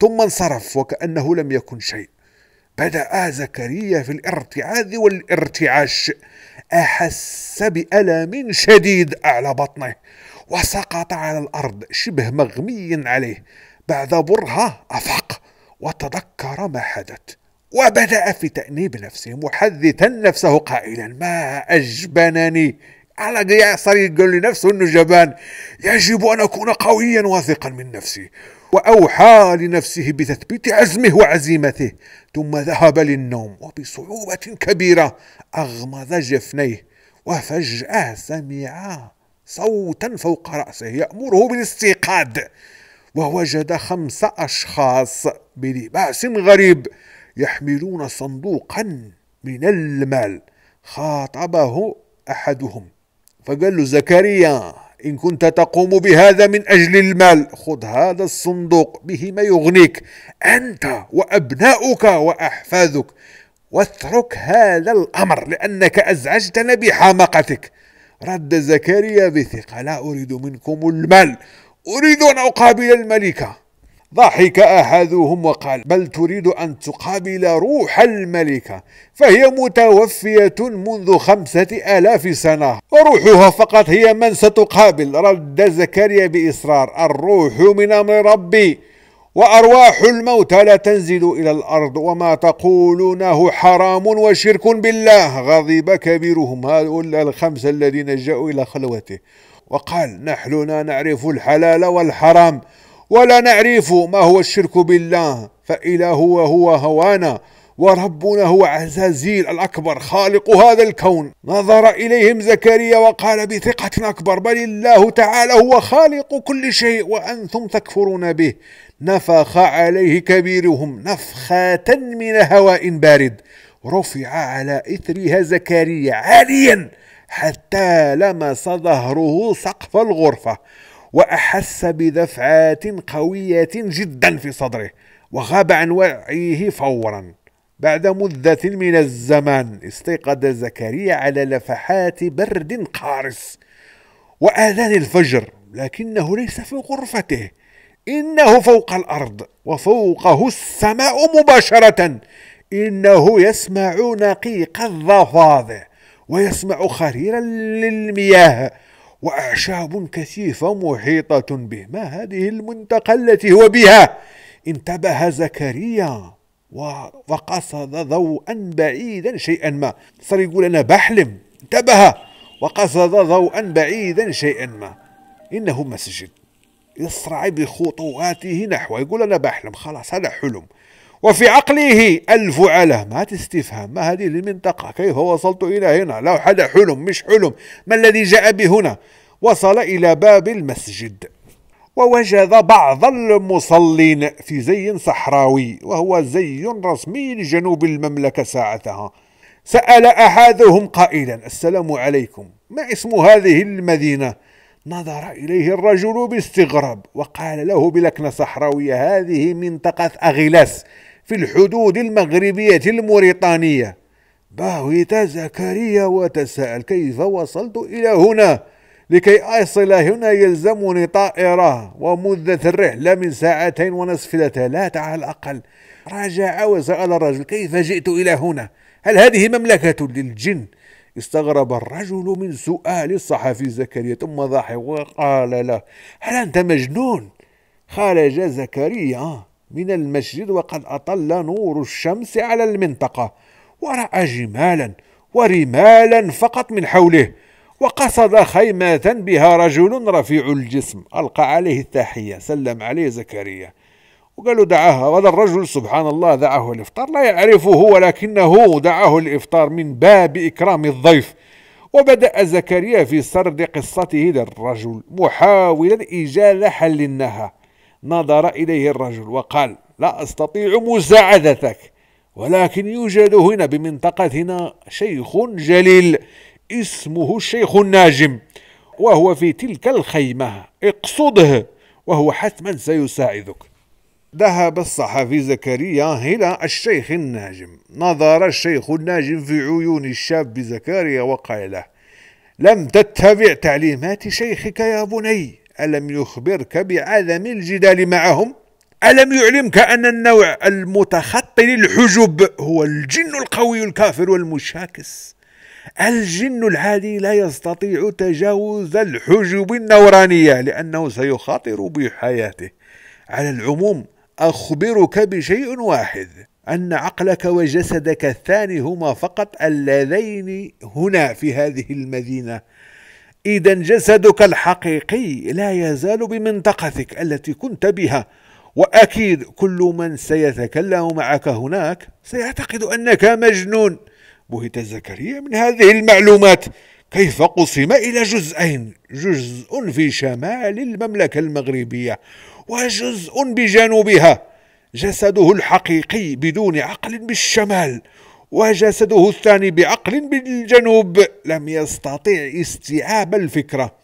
ثم انصرف وكأنه لم يكن شيء. بدأ زكريا في الارتعاذ والارتعاش. أحس بألم شديد أعلى بطنه وسقط على الأرض شبه مغمي عليه. بعد برهة أفق وتذكر ما حدث. وبدأ في تأنيب نفسه محدثا نفسه قائلا ما أجبنني على يعصر يقول لنفسه أنه جبان يجب أن أكون قويا واثقا من نفسي وأوحى لنفسه بتثبيت عزمه وعزيمته ثم ذهب للنوم وبصعوبة كبيرة أغمض جفنيه وفجأة سمع صوتا فوق رأسه يأمره بالاستيقاظ ووجد خمس أشخاص بلباس غريب يحملون صندوقا من المال خاطبه أحدهم فقال له زكريا إن كنت تقوم بهذا من أجل المال خذ هذا الصندوق به ما يغنيك أنت وأبناؤك وأحفادك واترك هذا الأمر لأنك أزعجتنا بحماقتك رد زكريا بثقة لا أريد منكم المال أريد أن أقابل الملكة. ضحك أحدهم وقال بل تريد أن تقابل روح الملكة فهي متوفية منذ خمسة آلاف سنة وروحها فقط هي من ستقابل. رد زكريا بإصرار الروح من أمر ربي وأرواح الموتى لا تنزل إلى الأرض وما تقولونه حرام وشرك بالله. غضب كبيرهم هؤلاء الخمسة الذين جاءوا إلى خلوته وقال نحن لا نعرف الحلال والحرام ولا نعرف ما هو الشرك بالله فإله هو هوانا وربنا هو عزازيل الأكبر خالق هذا الكون. نظر إليهم زكريا وقال بثقة أكبر بل الله تعالى هو خالق كل شيء وأنتم تكفرون به. نفخ عليه كبيرهم نفخة من هواء بارد. رفع على إثرها زكريا عاليا حتى لمس ظهره سقف الغرفة. وأحس بدفعات قوية جدا في صدره وغاب عن وعيه فورا. بعد مدة من الزمان استيقظ زكريا على لفحات برد قارس وآذان الفجر لكنه ليس في غرفته إنه فوق الأرض وفوقه السماء مباشرة. إنه يسمع نقيق الضفادع ويسمع خريرا للمياه وأعشاب كثيفة محيطة به. ما هذه المنطقة التي هو بها؟ انتبه زكريا وقصد ضوءا بعيدا شيئا ما. صار يقول أنا بحلم. انتبه. وقصد ضوءا بعيدا شيئا ما. إنه مسجد. يسرع بخطواته نحوه. يقول أنا بحلم. خلاص هذا حلم. وفي عقله ألف علامات استفهام ما هذه المنطقة؟ كيف وصلت إلى هنا؟ لو هذا حلم مش حلم. ما الذي جاء بهنا وصل إلى باب المسجد. ووجد بعض المصلين في زي صحراوي وهو زي رسمي لجنوب المملكة ساعتها. سأل أحدهم قائلا السلام عليكم ما اسم هذه المدينة؟ نظر إليه الرجل باستغراب وقال له بلكنة صحراوية هذه منطقة أغيلاس في الحدود المغربية الموريطانية باهت زكريا وتساءل كيف وصلت إلى هنا لكي أصل هنا يلزمني طائرة. ومدة الرحلة من ساعتين ونصف إلى ثلاثة على الأقل. راجع وسأل الرجل كيف جئت إلى هنا؟ هل هذه مملكة للجن؟ استغرب الرجل من سؤال الصحفي زكريا. ثم ضحك وقال له هل أنت مجنون؟ خرج زكريا. من المسجد وقد أطل نور الشمس على المنطقة ورأى جمالا ورمالا فقط من حوله وقصد خيمة بها رجل رفيع الجسم ألقى عليه التحية سلم عليه زكريا وقالوا دعاه هذا الرجل سبحان الله دعاه الإفطار لا يعرفه ولكنه دعاه الإفطار من باب إكرام الضيف. وبدأ زكريا في سرد قصته للرجل محاولا إيجاد حل لها نظر إليه الرجل وقال لا أستطيع مساعدتك ولكن يوجد هنا بمنطقتنا شيخ جليل اسمه الشيخ الناجم وهو في تلك الخيمة اقصده وهو حتما سيساعدك. ذهب الصحفي زكريا إلى الشيخ الناجم نظر الشيخ الناجم في عيون الشاب زكريا وقال له لم تتبع تعليمات شيخك يا بني. ألم يخبرك بعدم الجدال معهم؟ ألم يعلمك أن النوع المتخطي للحجب هو الجن القوي الكافر والمشاكس؟ الجن العادي لا يستطيع تجاوز الحجب النورانية لأنه سيخاطر بحياته. على العموم أخبرك بشيء واحد أن عقلك وجسدك الثاني هما فقط اللذين هنا في هذه المدينة. إذا جسدك الحقيقي لا يزال بمنطقتك التي كنت بها وأكيد كل من سيتكلم معك هناك سيعتقد أنك مجنون. بهت زكريا من هذه المعلومات كيف قسم إلى جزئين؟ جزء في شمال المملكة المغربية وجزء بجنوبها. جسده الحقيقي بدون عقل بالشمال وجسده الثاني بعقل بالجنوب لم يستطع استيعاب الفكرة.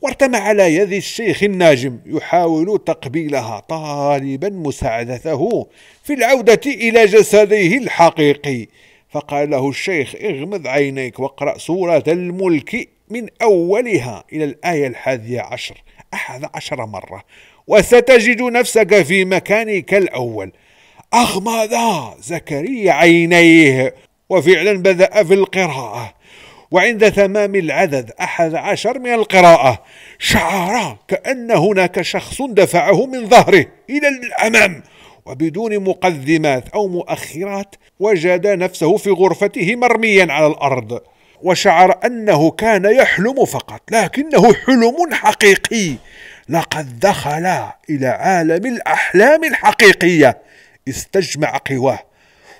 وارتمى على يد الشيخ الناجم يحاول تقبيلها طالبا مساعدته في العودة إلى جسده الحقيقي. فقال له الشيخ اغمض عينيك واقرأ سورة الملك من أولها إلى الآية الحادية عشر أحد عشر مرة وستجد نفسك في مكانك الأول. أغمض زكريا عينيه وفعلا بدأ في القراءة. وعند تمام العدد أحد عشر من القراءة شعر كأن هناك شخص دفعه من ظهره إلى الأمام. وبدون مقدمات أو مؤخرات وجد نفسه في غرفته مرميا على الأرض. وشعر أنه كان يحلم فقط لكنه حلم حقيقي. لقد دخل إلى عالم الأحلام الحقيقية. استجمع قواه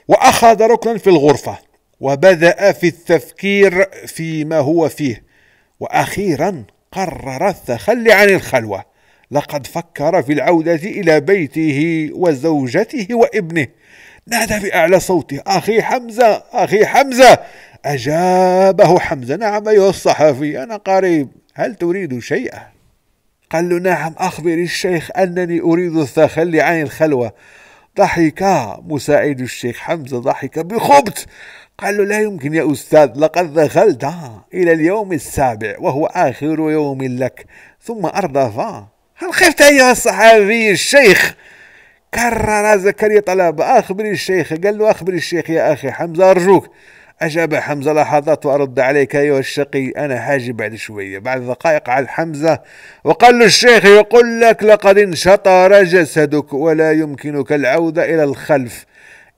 وأخذ ركنا في الغرفة وبدأ في التفكير فيما هو فيه. وأخيرا قرر التخلي عن الخلوة. لقد فكر في العودة إلى بيته وزوجته وابنه. نادى بأعلى صوته أخي حمزة أخي حمزة. أجابه حمزة نعم أيها الصحفي أنا قريب. هل تريد شيئا؟ قال له نعم أخبر الشيخ أنني أريد التخلي عن الخلوة. ضحك. مساعد الشيخ حمزة ضحك بخبث. قال له لا يمكن يا أستاذ لقد دخلت إلى اليوم السابع وهو آخر يوم لك. ثم أردف هل خفت أيها الصحابي الشيخ؟ كرر زكريا طلب. أخبر الشيخ. قال له أخبر الشيخ يا أخي حمزة أرجوك. أجاب حمزة لحظات وأرد عليك أيها الشقي أنا حاجي بعد شوية بعد دقائق على حمزة وقال له الشيخ يقول لك لقد انشطر جسدك ولا يمكنك العودة إلى الخلف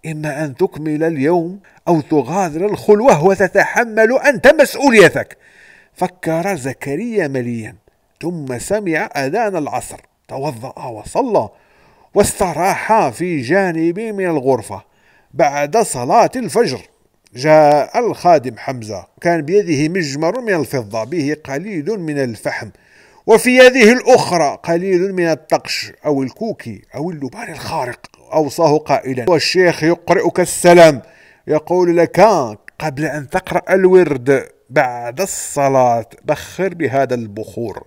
إما أن تكمل اليوم أو تغادر الخلوة وتتحمل أنت مسؤوليتك فكر زكريا مليا ثم سمع أذان العصر توضأ وصلى واستراح في جانب من الغرفة بعد صلاة الفجر. جاء الخادم حمزة. كان بيده مجمر من الفضة به قليل من الفحم وفي يده الأخرى قليل من الطقش أو الكوكي أو اللبان الخارق. أوصاه قائلا والشيخ يقرئك السلام يقول لك قبل أن تقرأ الورد بعد الصلاة بخر بهذا البخور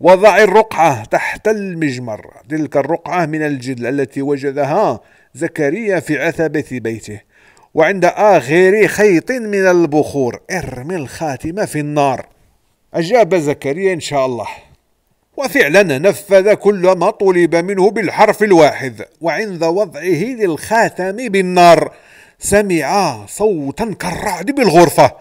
وضع الرقعة تحت المجمر. تلك الرقعة من الجدل التي وجدها زكريا في عتبة بيته. وعند آخر خيط من البخور ارمي الخاتمة في النار. أجاب زكريا إن شاء الله. وفعلا نفذ كل ما طلب منه بالحرف الواحد وعند وضعه للخاتم بالنار. سمع صوتا كالرعد بالغرفة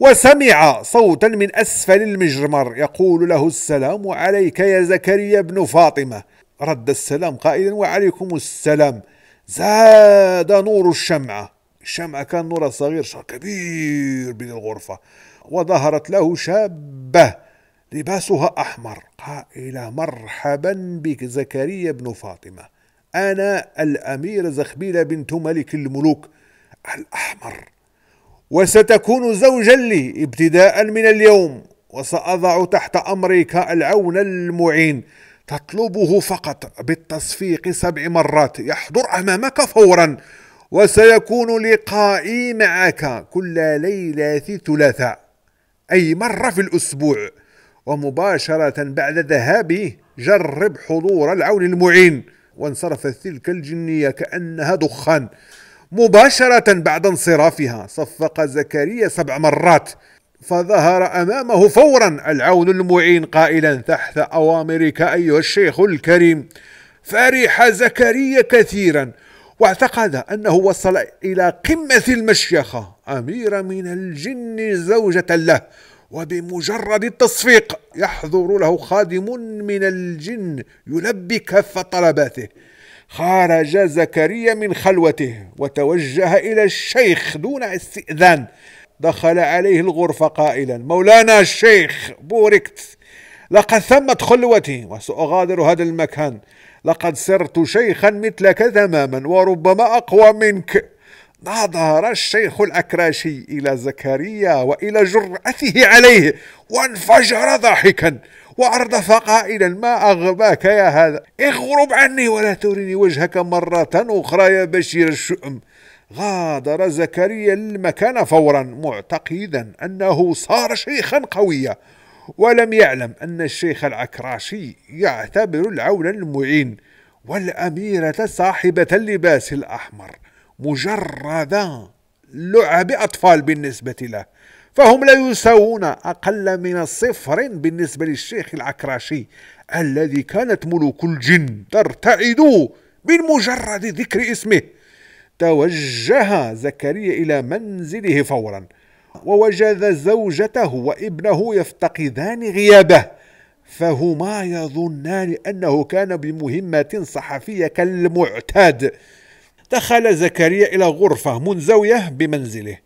وسمع صوتا من أسفل المجمر يقول له السلام عليك يا زكريا بن فاطمة. رد السلام قائلا وعليكم السلام. زاد نور الشمعة الشمعة كان نورها صغير شر كبير بين الغرفة. وظهرت له شابة لباسها أحمر. قائلة مرحبا بك زكريا بن فاطمة. أنا الأمير زخبيلة بنت ملك الملوك الأحمر. وستكون زوجا لي ابتداء من اليوم. وسأضع تحت أمرك العون المعين. تطلبه فقط بالتصفيق سبع مرات. يحضر أمامك فورا. وسيكون لقائي معك كل ليلة ثلاثاء أي مرة في الأسبوع. ومباشرة بعد ذهابي جرب حضور العون المعين. وانصرفت تلك الجنية كأنها دخان. مباشرة بعد انصرافها صفق زكريا سبع مرات. فظهر أمامه فورا العون المعين قائلا تحت أوامرك أيها الشيخ الكريم. فرح زكريا كثيرا. واعتقد أنه وصل إلى قمة المشيخة أمير من الجن زوجة له وبمجرد التصفيق يحضر له خادم من الجن يلبي كافة طلباته خرج زكريا من خلوته وتوجه إلى الشيخ دون استئذان. دخل عليه الغرفة قائلا مولانا الشيخ بوركت لقد ثمت خلوتي وسأغادر هذا المكان. لقد صرت شيخا مثلك تماما وربما أقوى منك. نظر الشيخ الأكراشي إلى زكريا وإلى جرأته عليه وانفجر ضاحكا وأردف قائلا ما أغباك يا هذا؟ اغرب عني ولا ترني وجهك مرة أخرى يا بشير الشؤم. غادر زكريا المكان فورا معتقدا أنه صار شيخا قويا. ولم يعلم أن الشيخ العكراشي يعتبر العون المعين والأميرة صاحبة اللباس الأحمر مجرد لعب أطفال بالنسبة له فهم لا يساوون أقل من الصفر بالنسبة للشيخ العكراشي الذي كانت ملوك الجن ترتعد من مجرد ذكر اسمه. توجه زكريا إلى منزله فورا. ووجد زوجته وابنه يفتقدان غيابه فهما يظنان أنه كان بمهمة صحفية كالمعتاد. دخل زكريا إلى غرفة منزوية بمنزله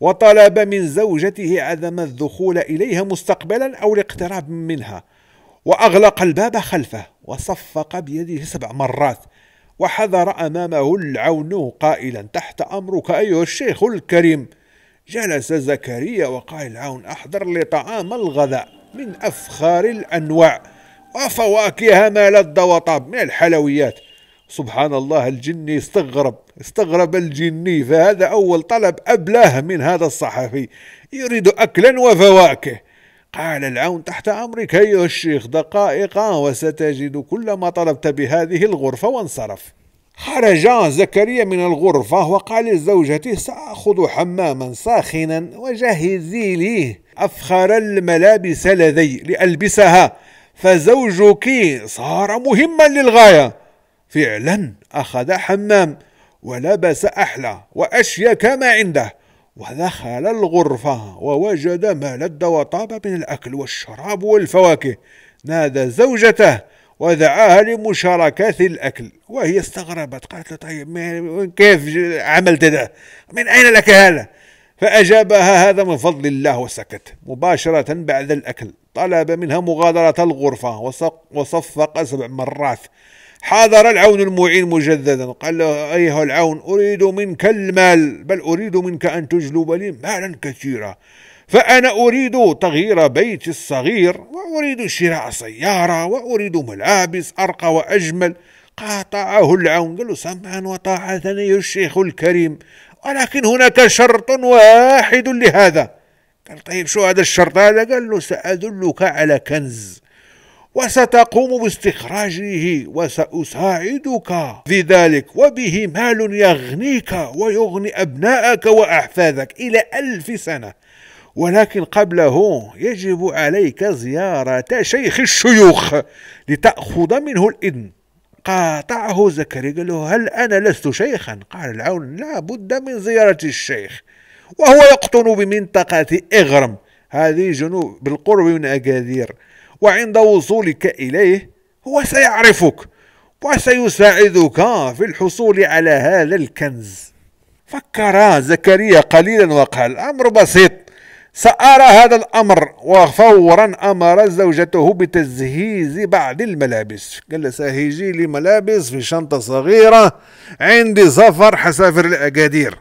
وطلب من زوجته عدم الدخول إليها مستقبلا أو الاقتراب منها وأغلق الباب خلفه وصفق بيده سبع مرات وحضر أمامه العون قائلا تحت أمرك أيها الشيخ الكريم. جلس زكريا وقال العون أحضر لي طعام الغداء من أفخار الأنواع وفواكه ما لذ وطاب من الحلويات. سبحان الله الجني استغرب استغرب الجني فهذا أول طلب أبلاه من هذا الصحفي. يريد أكلا وفواكه. قال العون تحت أمرك أيها الشيخ دقائق وستجد كل ما طلبت بهذه الغرفة وانصرف. خرج زكريا من الغرفة وقال لزوجته سأخذ حماما ساخنا وجهزي لي أفخر الملابس لدي لألبسها فزوجك صار مهما للغاية. فعلا أخذ حمام ولبس أحلى وأشيك ما عنده ودخل الغرفة ووجد ما لد وطاب من الأكل والشراب والفواكه نادى زوجته ودعاها لمشاركة الأكل. وهي استغربت قالت له طيب كيف عملت ذا من أين لك هذا؟ فأجابها هذا من فضل الله وسكت. مباشرة بعد الأكل طلب منها مغادرة الغرفة وصفق سبع مرات. حاضر العون المعين مجددا قال له أيها العون أريد منك المال بل أريد منك أن تجلب لي مالا كثيرا. فأنا أريد تغيير بيتي الصغير وأريد شراء سيارة وأريد ملابس أرقى وأجمل. قاطعه العون قال له سمعا وطاعة يا الشيخ الكريم. ولكن هناك شرط واحد لهذا. قال طيب شو هذا الشرط هذا؟ قال له سأدلك على كنز. وستقوم باستخراجه وسأساعدك في ذلك. وبه مال يغنيك ويغني أبناءك وأحفادك إلى ألف سنة. ولكن قبله يجب عليك زيارة شيخ الشيوخ لتأخذ منه الإذن. قاطعه زكريا قال له هل أنا لست شيخا؟ قال العون لا بد من زيارة الشيخ وهو يقطن بمنطقة إغرم. هذه جنوب بالقرب من أكادير وعند وصولك إليه هو سيعرفك وسيساعدك في الحصول على هذا الكنز. فكر زكريا قليلا وقال الأمر بسيط. سأرى هذا الأمر وفورا أمر زوجته بتجهيز بعض الملابس. قال سهيجي لي ملابس في شنطة صغيرة عندي سفر حسافر الأكادير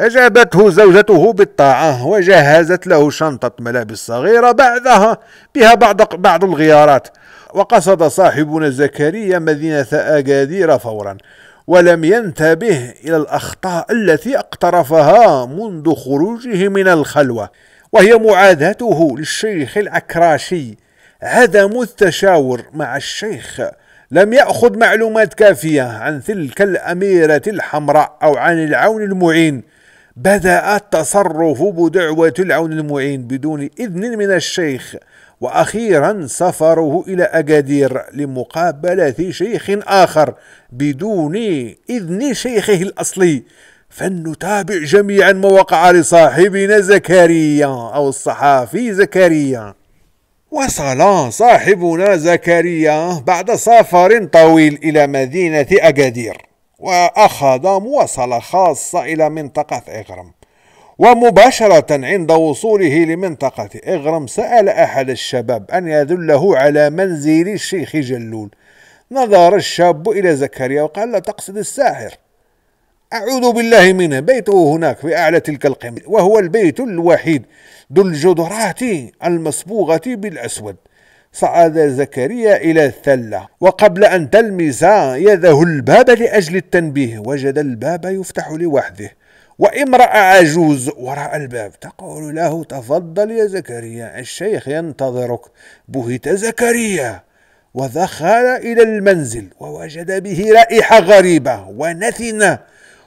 أجابته زوجته بالطاعة وجهزت له شنطة ملابس صغيرة بعدها بها بعض, بعض الغيارات. وقصد صاحبنا زكريا مدينة أكادير فورا ولم ينتبه إلى الأخطاء التي اقترفها منذ خروجه من الخلوة. وهي معاداته للشيخ العكراشي عدم التشاور مع الشيخ. لم يأخذ معلومات كافية عن تلك الأميرة الحمراء أو عن العون المعين. بدأ التصرف بدعوة العون المعين بدون إذن من الشيخ. وأخيرا سفره إلى أكادير لمقابلة شيخ آخر بدون إذن شيخه الأصلي. فلنتابع جميعا ما وقع لصاحبنا زكريا أو الصحافي زكريا. وصل صاحبنا زكريا بعد سفر طويل إلى مدينة أكادير وأخذ مواصلة خاصة إلى منطقة إغرم. ومباشرة عند وصوله لمنطقة إغرم سأل أحد الشباب أن يدله على منزل الشيخ جلول. نظر الشاب إلى زكريا وقال لا تقصد الساحر؟ أعوذ بالله منه بيته هناك في أعلى تلك القمة وهو البيت الوحيد ذو الجدرات المصبوغة بالأسود. صعد زكريا إلى الثلة وقبل أن تلمس يده الباب لأجل التنبيه وجد الباب يفتح لوحده وامرأة عجوز وراء الباب تقول له تفضل يا زكريا الشيخ ينتظرك. بهت زكريا ودخل إلى المنزل ووجد به رائحة غريبة ونتنة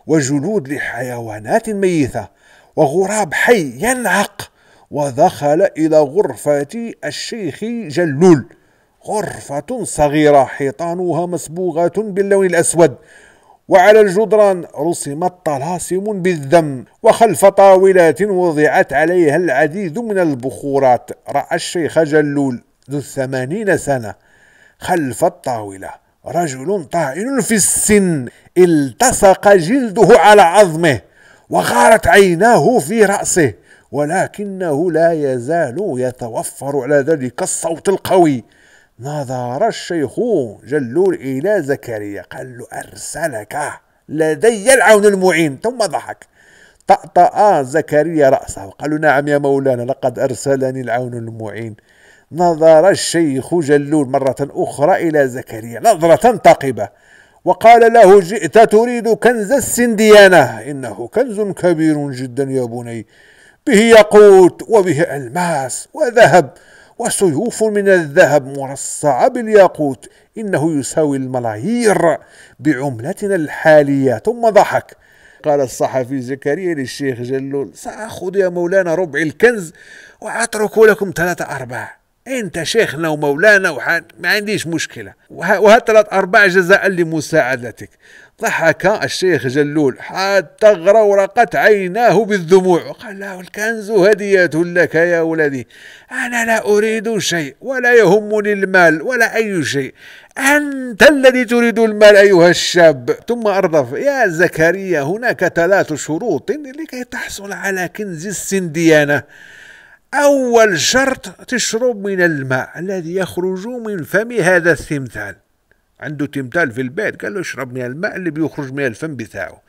وجلود لحيوانات ميتة وغراب حي ينعق ودخل إلى غرفة الشيخ جلول. غرفة صغيرة حيطانها مصبوغة باللون الأسود. وعلى الجدران رسمت طلاسم بالذم. وخلف طاولات وضعت عليها العديد من البخورات. رأى الشيخ جلول ذو الثمانين سنة خلف الطاولة. رجل طائن في السن التصق جلده على عظمه وغارت عيناه في رأسه ولكنه لا يزال يتوفر على ذلك الصوت القوي. نظر الشيخ جلول إلى زكريا قال له أرسلك لدي العون المعين. ثم ضحك. طأطأ زكريا رأسه قال له نعم يا مولانا لقد أرسلني العون المعين. نظر الشيخ جلول مرة أخرى إلى زكريا نظرة ثاقبة وقال له جئت تريد كنز السنديانة. إنه كنز كبير جدا يا بني. به ياقوت وبه ألماس وذهب وسيوف من الذهب مرصعة بالياقوت إنه يساوي الملايير بعملتنا الحالية. ثم ضحك. قال الصحفي زكريا للشيخ جلول سأخذ يا مولانا ربع الكنز وأترك لكم ثلاثة أرباع. أنت شيخنا ومولانا وحان ما عنديش مشكلة. وهالثلاث أرباع جزاء لمساعدتك. ضحك الشيخ جلول. حتى غرورقت عيناه بالدموع وقال له الكنز هدية لك يا ولدي. أنا لا أريد شيء ولا يهمني المال ولا أي شيء. أنت الذي تريد المال أيها الشاب. ثم أرضف يا زكريا هناك ثلاث شروط لكي تحصل على كنز السنديانة. أول شرط تشرب من الماء الذي يخرج من فم هذا التمثال. عنده تمثال في البيت قال له اشرب من الماء اللي بيخرج من الفم بتاعه.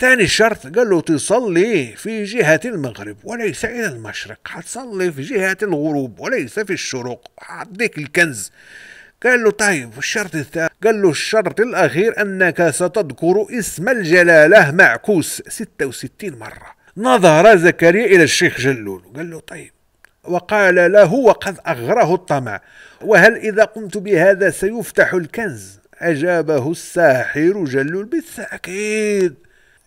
ثاني شرط قال له تصلي في جهة المغرب وليس إلى المشرق. حتصلي في جهة الغروب وليس في الشروق حديك الكنز. قال له طيب والشرط الثاني قال له الشرط الأخير أنك ستذكر اسم الجلالة معكوس 66 مرة. نظر زكريا إلى الشيخ جلول قال له طيب وقال له وقد أغره الطمع. وهل إذا قمت بهذا سيفتح الكنز؟ أجابه الساحر جلول بالتأكيد.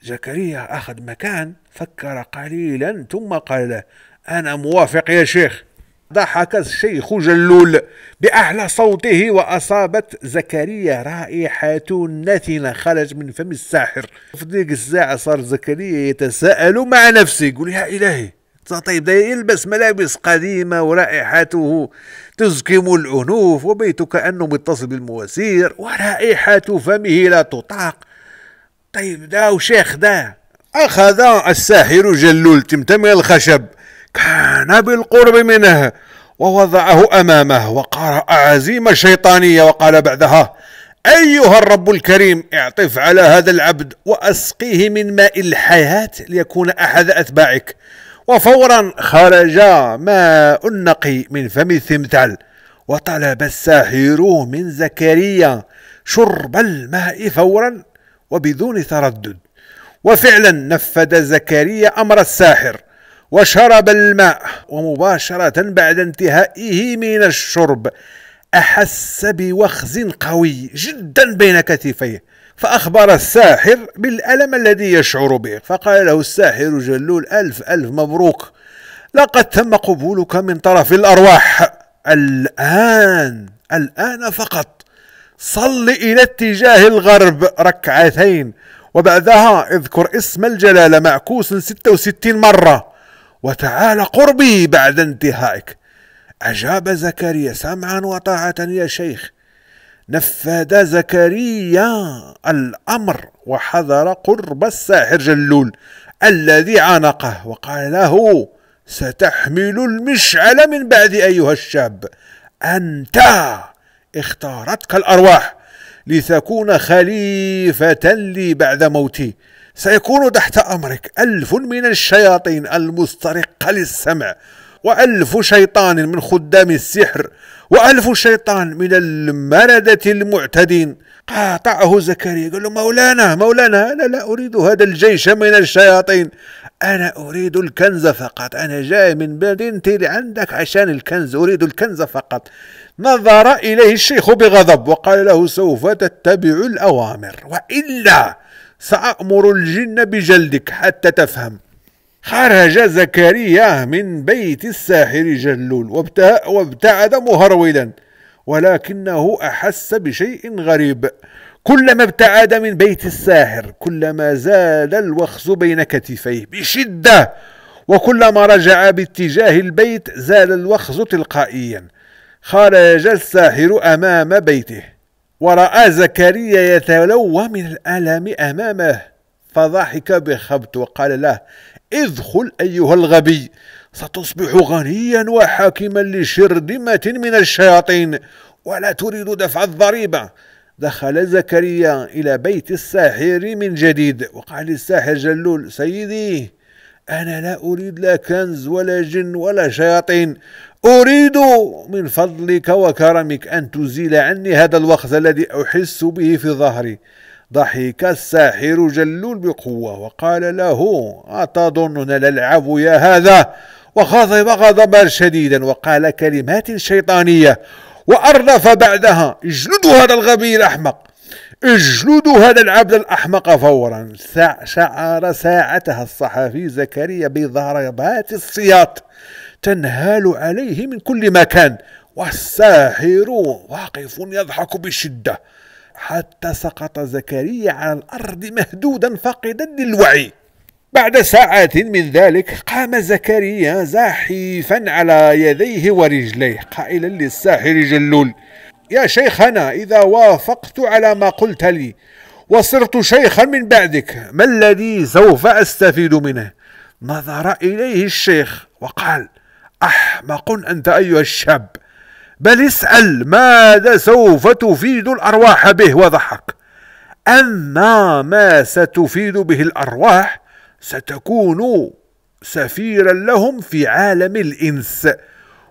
زكريا أخذ مكان فكر قليلا ثم قال له أنا موافق يا شيخ. ضحك الشيخ جلول بأعلى صوته وأصابت زكريا رائحة نتنة خرج من فم الساحر. في ذيك الساعة صار زكريا يتساءل مع نفسه يقول يا إلهي. طيب ده يلبس ملابس قديمة ورائحته تزكم الأنوف وبيته كأنه متصل بالمواسير ورائحة فمه لا تطاق. طيب ده وشيخ ده أخذ الساحر جلول تمتم الخشب كان بالقرب منه ووضعه أمامه وقرأ عزيمة شيطانية وقال بعدها أيها الرب الكريم اعطف على هذا العبد وأسقيه من ماء الحياة ليكون أحد أتباعك. وفورا خرج ماء نقي من فم الثمثال وطلب الساحر من زكريا شرب الماء فورا وبدون تردد. وفعلا نفذ زكريا أمر الساحر وشرب الماء ومباشرة بعد انتهائه من الشرب أحس بوخز قوي جدا بين كتفيه. فأخبر الساحر بالألم الذي يشعر به. فقال له الساحر جلول ألف ألف مبروك. لقد تم قبولك من طرف الأرواح. الآن الآن فقط. صل إلى اتجاه الغرب ركعتين وبعدها اذكر اسم الجلالة معكوس 66 مرة. وتعال قربي بعد انتهائك. أجاب زكريا سمعا وطاعة يا شيخ. نفذ زكريا الأمر وحذر قرب الساحر جلول الذي عانقه وقال له ستحمل المشعل من بعد أيها الشاب. أنت اختارتك الأرواح لتكون خليفة لي بعد موتي. سيكون تحت أمرك ألف من الشياطين المسترقة للسمع وألف شيطان من خدام السحر وألف شيطان من المردة المعتدين. قاطعه زكريا قال له مولانا مولانا أنا لا أريد هذا الجيش من الشياطين. أنا أريد الكنز فقط أنا جاي من مدينتي لعندك عشان الكنز أريد الكنز فقط. نظر إليه الشيخ بغضب وقال له سوف تتبع الأوامر وإلا سأأمر الجن بجلدك حتى تفهم. خرج زكريا من بيت الساحر جلول وابتعد مهرولا ولكنه أحس بشيء غريب. كلما ابتعد من بيت الساحر كلما زاد الوخز بين كتفيه بشدة وكلما رجع باتجاه البيت زاد الوخز تلقائيا. خرج الساحر أمام بيته ورأى زكريا يتلوى من الألم أمامه فضحك بخبت وقال له ادخل أيها الغبي ستصبح غنيا وحاكما لشرذمة من الشياطين ولا تريد دفع الضريبة. دخل زكريا إلى بيت الساحر من جديد وقال للساحر جلول سيدي أنا لا أريد لا كنز ولا جن ولا شياطين أريد من فضلك وكرمك أن تزيل عني هذا الوقت الذي أحس به في ظهري. ضحك الساحر جلول بقوة وقال له أتظننا نلعب يا هذا؟ وغضب غضبا شديدا وقال كلمات شيطانية وأردف بعدها اجلدوا هذا الغبي الأحمق اجلدوا هذا العبد الأحمق فورا. شعر ساعتها الصحفي زكريا بضربات السياط تنهال عليه من كل مكان والساحر واقف يضحك بشدة. حتى سقط زكريا على الأرض مهدودا فاقدا للوعي. بعد ساعات من ذلك قام زكريا زاحفا على يديه ورجليه قائلا للساحر جلول يا شيخنا إذا وافقت على ما قلت لي وصرت شيخا من بعدك ما الذي سوف أستفيد منه؟ نظر إليه الشيخ وقال أحمق أنت أيها الشاب بل اسأل ماذا سوف تفيد الأرواح به وضحك. أما ما ستفيد به الأرواح ستكون سفيرا لهم في عالم الإنس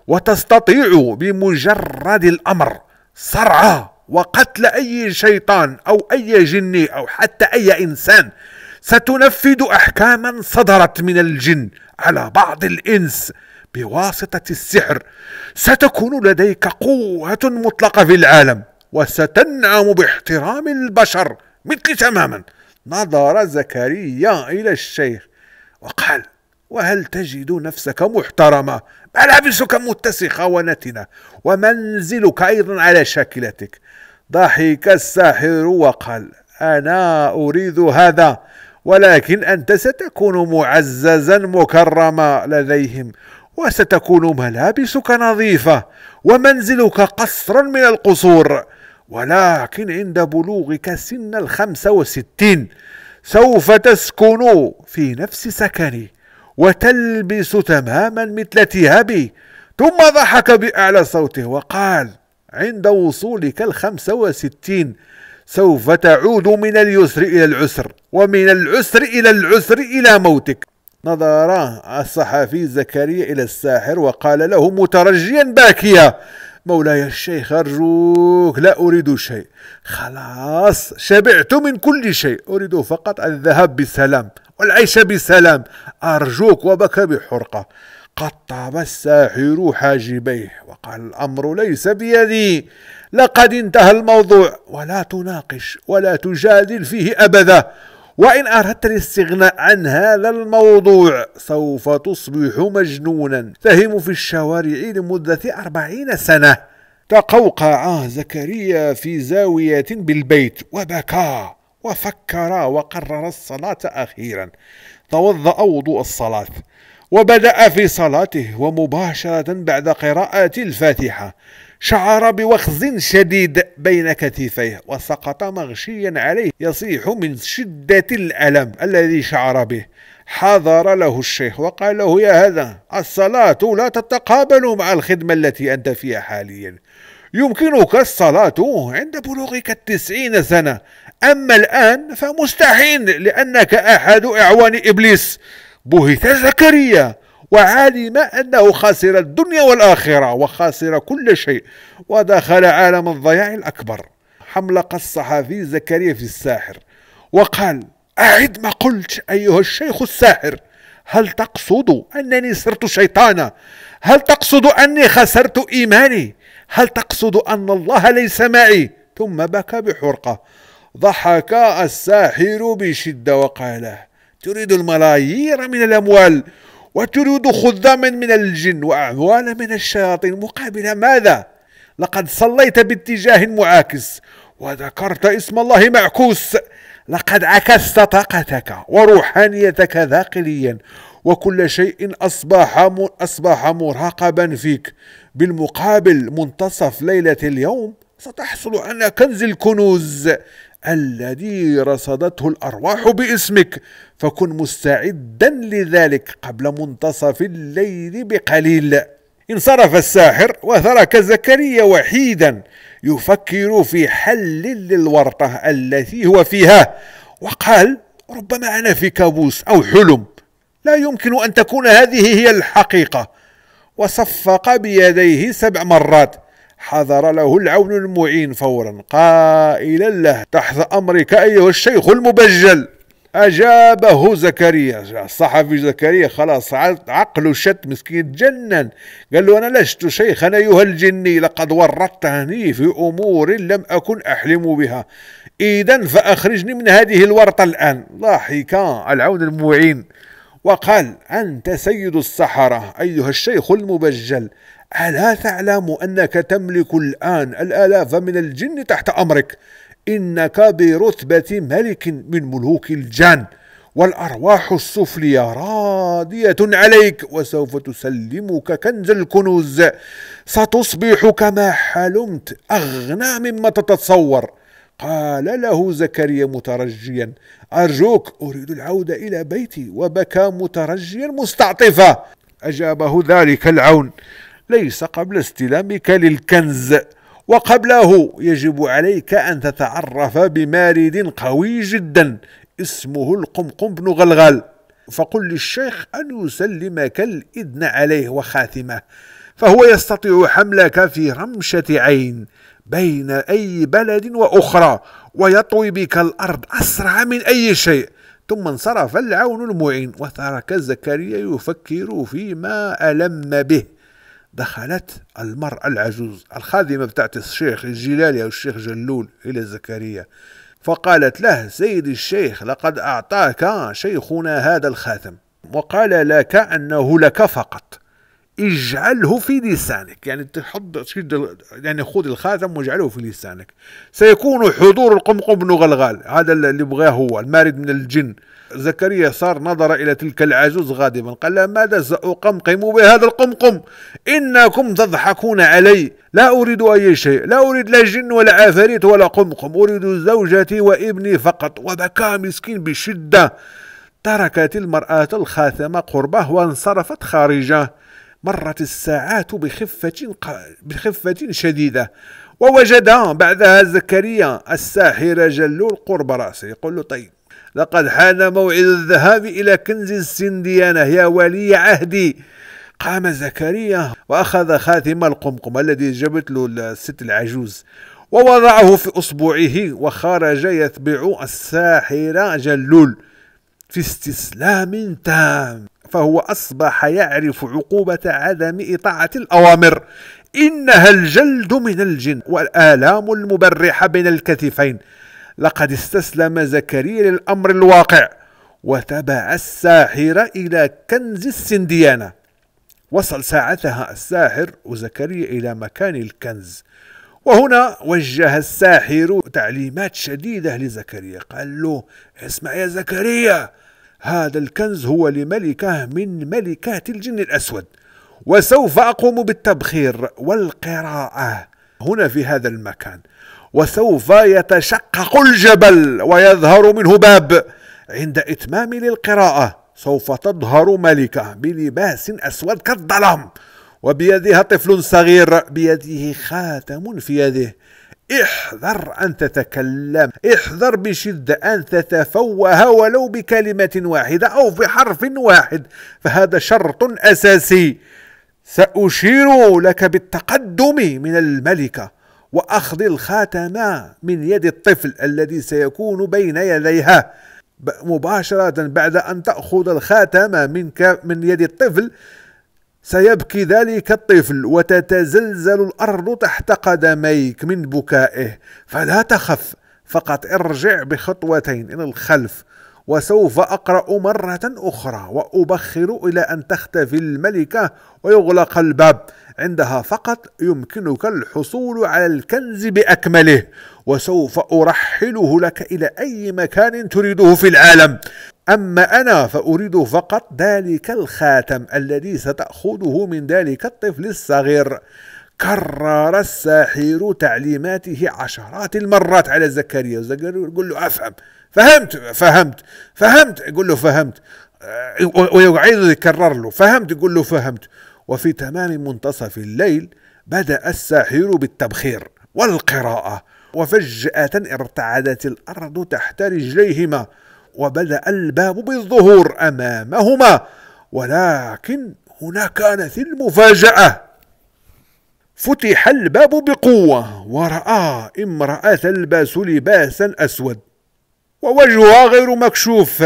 وتستطيع بمجرد الأمر صرع وقتل أي شيطان أو أي جني أو حتى أي إنسان. ستنفذ أحكاما صدرت من الجن على بعض الإنس. بواسطة السحر ستكون لديك قوة مطلقة في العالم وستنعم باحترام البشر مثل تماما. نظر زكريا إلى الشيخ وقال وهل تجد نفسك محترمة؟ ملابسك متسخة ونتنة ومنزلك أيضا على شاكلتك. ضحك الساحر وقال أنا أريد هذا ولكن أنت ستكون معززا مكرما لديهم وستكون ملابسك نظيفة ومنزلك قصرا من القصور. ولكن عند بلوغك سن الخمسة وستين سوف تسكن في نفس سكني وتلبس تماما مثل ثيابي. ثم ضحك بأعلى صوته وقال عند وصولك الخمسة وستين سوف تعود من اليسر إلى العسر ومن العسر إلى العسر إلى موتك. نظر الصحفي زكريا إلى الساحر وقال له مترجيا باكيا مولاي الشيخ أرجوك لا أريد شيء. خلاص شبعت من كل شيء. أريد فقط الذهاب بسلام والعيش بسلام. أرجوك وبكى بحرقة. قطب الساحر حاجبيه وقال الأمر ليس بيدي. لقد انتهى الموضوع. ولا تناقش ولا تجادل فيه أبدا. وإن أردت الاستغناء عن هذا الموضوع سوف تصبح مجنونا. تهم في الشوارع لمدة أربعين سنة. تقوقع زكريا في زاوية بالبيت وبكى وفكر وقرر الصلاة أخيرا. توضأ وضوء الصلاة وبدأ في صلاته ومباشرة بعد قراءة الفاتحة. شعر بوخز شديد بين كتفيه وسقط مغشيا عليه يصيح من شدة الألم الذي شعر به. حضر له الشيخ وقال له يا هذا الصلاة لا تتقابل مع الخدمة التي أنت فيها حاليا. يمكنك الصلاة عند بلوغك التسعين سنة. أما الآن فمستحيل لأنك أحد أعوان إبليس. بهت زكريا. وعلم أنه خسر الدنيا والآخرة وخسر كل شيء ودخل عالم الضياع الأكبر. حملق الصحفي زكريا في الساحر وقال أعد ما قلت أيها الشيخ الساحر. هل تقصد أنني صرت شيطانا؟ هل تقصد أني خسرت إيماني؟ هل تقصد أن الله ليس معي؟ ثم بكى بحرقة. ضحك الساحر بشدة وقال تريد الملايير من الأموال وتريد خداما من الجن وأعوانا من الشياطين مقابل ماذا؟ لقد صليت باتجاه معاكس وذكرت اسم الله معكوس. لقد عكست طاقتك وروحانيتك داخليا وكل شيء أصبح أصبح مراقبا فيك. بالمقابل منتصف ليلة اليوم ستحصل على كنز الكنوز. الذي رصدته الأرواح باسمك فكن مستعدا لذلك قبل منتصف الليل بقليل. انصرف الساحر وترك زكريا وحيدا يفكر في حل للورطة التي هو فيها وقال ربما أنا في كابوس أو حلم. لا يمكن أن تكون هذه هي الحقيقة. وصفق بيديه سبع مرات حضر له العون المعين فورا. قائلا له تحت أمرك أيها الشيخ المبجل. أجابه زكريا. الصحفي زكريا خلاص عقله شت مسكين جنن قال له أنا لست شيخا أيها الجني لقد ورطتني في أمور لم أكن أحلم بها. إذا فأخرجني من هذه الورطة الآن. ضحك العون المعين وقال أنت سيد السحرة أيها الشيخ المبجل. ألا تعلم أنك تملك الآن الآلاف من الجن تحت أمرك؟ إنك برتبة ملك من ملوك الجان والأرواح السفلية راضية عليك وسوف تسلمك كنز الكنوز. ستصبح كما حلمت أغنى مما تتصور. قال له زكريا مترجيا أرجوك أريد العودة إلى بيتي وبكى مترجيا مستعطفا. أجابه ذلك العون. ليس قبل استلامك للكنز وقبله يجب عليك أن تتعرف بمارد قوي جدا اسمه القمقم بن غلغال فقل للشيخ أن يسلمك الإذن عليه وخاتمه فهو يستطيع حملك في رمشة عين بين أي بلد وأخرى ويطوي بك الأرض أسرع من أي شيء. ثم انصرف العون المعين وترك زكريا يفكر فيما ألم به. دخلت المرأة العجوز الخادمة بتاعت الشيخ الجلالي أو الشيخ جلول إلى زكريا. فقالت له سيد الشيخ لقد أعطاك شيخنا هذا الخاتم. وقال لك أنه لك فقط. اجعله في لسانك. يعني تحط يعني خذ الخاتم واجعله في لسانك. سيكون حضور القمقم بن غلغال. هذا اللي بغاه هو المارد من الجن. زكريا صار نظر إلى تلك العجوز غاضبا. قال ماذا سأقمقم بهذا القمقم؟ إنكم تضحكون علي. لا أريد أي شيء. لا أريد لا جن ولا عفاريت ولا قمقم. أريد زوجتي وابني فقط. وبكى مسكين بشدة. تركت المرأة الخاتم قربه وانصرفت خارجه. مرت الساعات بخفة, بخفة شديدة. ووجد بعدها زكريا الساحر جلول قرب رأسه. يقول له طيب لقد حان موعد الذهاب إلى كنز السنديانة يا ولي عهدي. قام زكريا وأخذ خاتم القمقم الذي جابت له الست العجوز ووضعه في أصبعه وخرج يتبع الساحر جلول في استسلام تام. فهو أصبح يعرف عقوبة عدم إطاعة الأوامر. إنها الجلد من الجن والآلام المبرحة بين الكتفين. لقد استسلم زكريا للأمر الواقع وتبع الساحر إلى كنز السنديانة. وصل ساعتها الساحر وزكريا إلى مكان الكنز. وهنا وجه الساحر تعليمات شديدة لزكريا. قال له اسمع يا زكريا هذا الكنز هو لملكة من ملكات الجن الأسود. وسوف أقوم بالتبخير والقراءة هنا في هذا المكان. وسوف يتشقق الجبل ويظهر منه باب. عند إتمام للقراءة سوف تظهر ملكة بلباس أسود كالظلام. وبيدها طفل صغير بيده خاتم في يده. احذر أن تتكلم. احذر بشدة أن تتفوه ولو بكلمة واحدة أو بحرف واحد. فهذا شرط أساسي. سأشير لك بالتقدم من الملكة وأخذ الخاتم من يد الطفل الذي سيكون بين يديها. مباشرة بعد أن تأخذ الخاتم منك من يد الطفل سيبكي ذلك الطفل وتتزلزل الأرض تحت قدميك من بكائه. فلا تخف فقط ارجع بخطوتين إلى الخلف. وسوف أقرأ مرة أخرى وأبخر إلى أن تختفي الملكة ويغلق الباب. عندها فقط يمكنك الحصول على الكنز بأكمله وسوف أرحله لك إلى أي مكان تريده في العالم. أما أنا فأريد فقط ذلك الخاتم الذي ستأخذه من ذلك الطفل الصغير. كرر الساحر تعليماته عشرات المرات على زكريا زكريا يقول له أفهم. فهمت فهمت فهمت. يقول له فهمت. ويعيد يكرر له. فهمت يقول له فهمت. وفي تمام منتصف الليل بدأ الساحر بالتبخير والقراءة. وفجأة ارتعدت الأرض تحت رجليهما وبدأ الباب بالظهور أمامهما. ولكن هنا كانت المفاجأة. فتح الباب بقوة ورأى امرأة تلبس لباسا أسود. ووجهها غير مكشوف.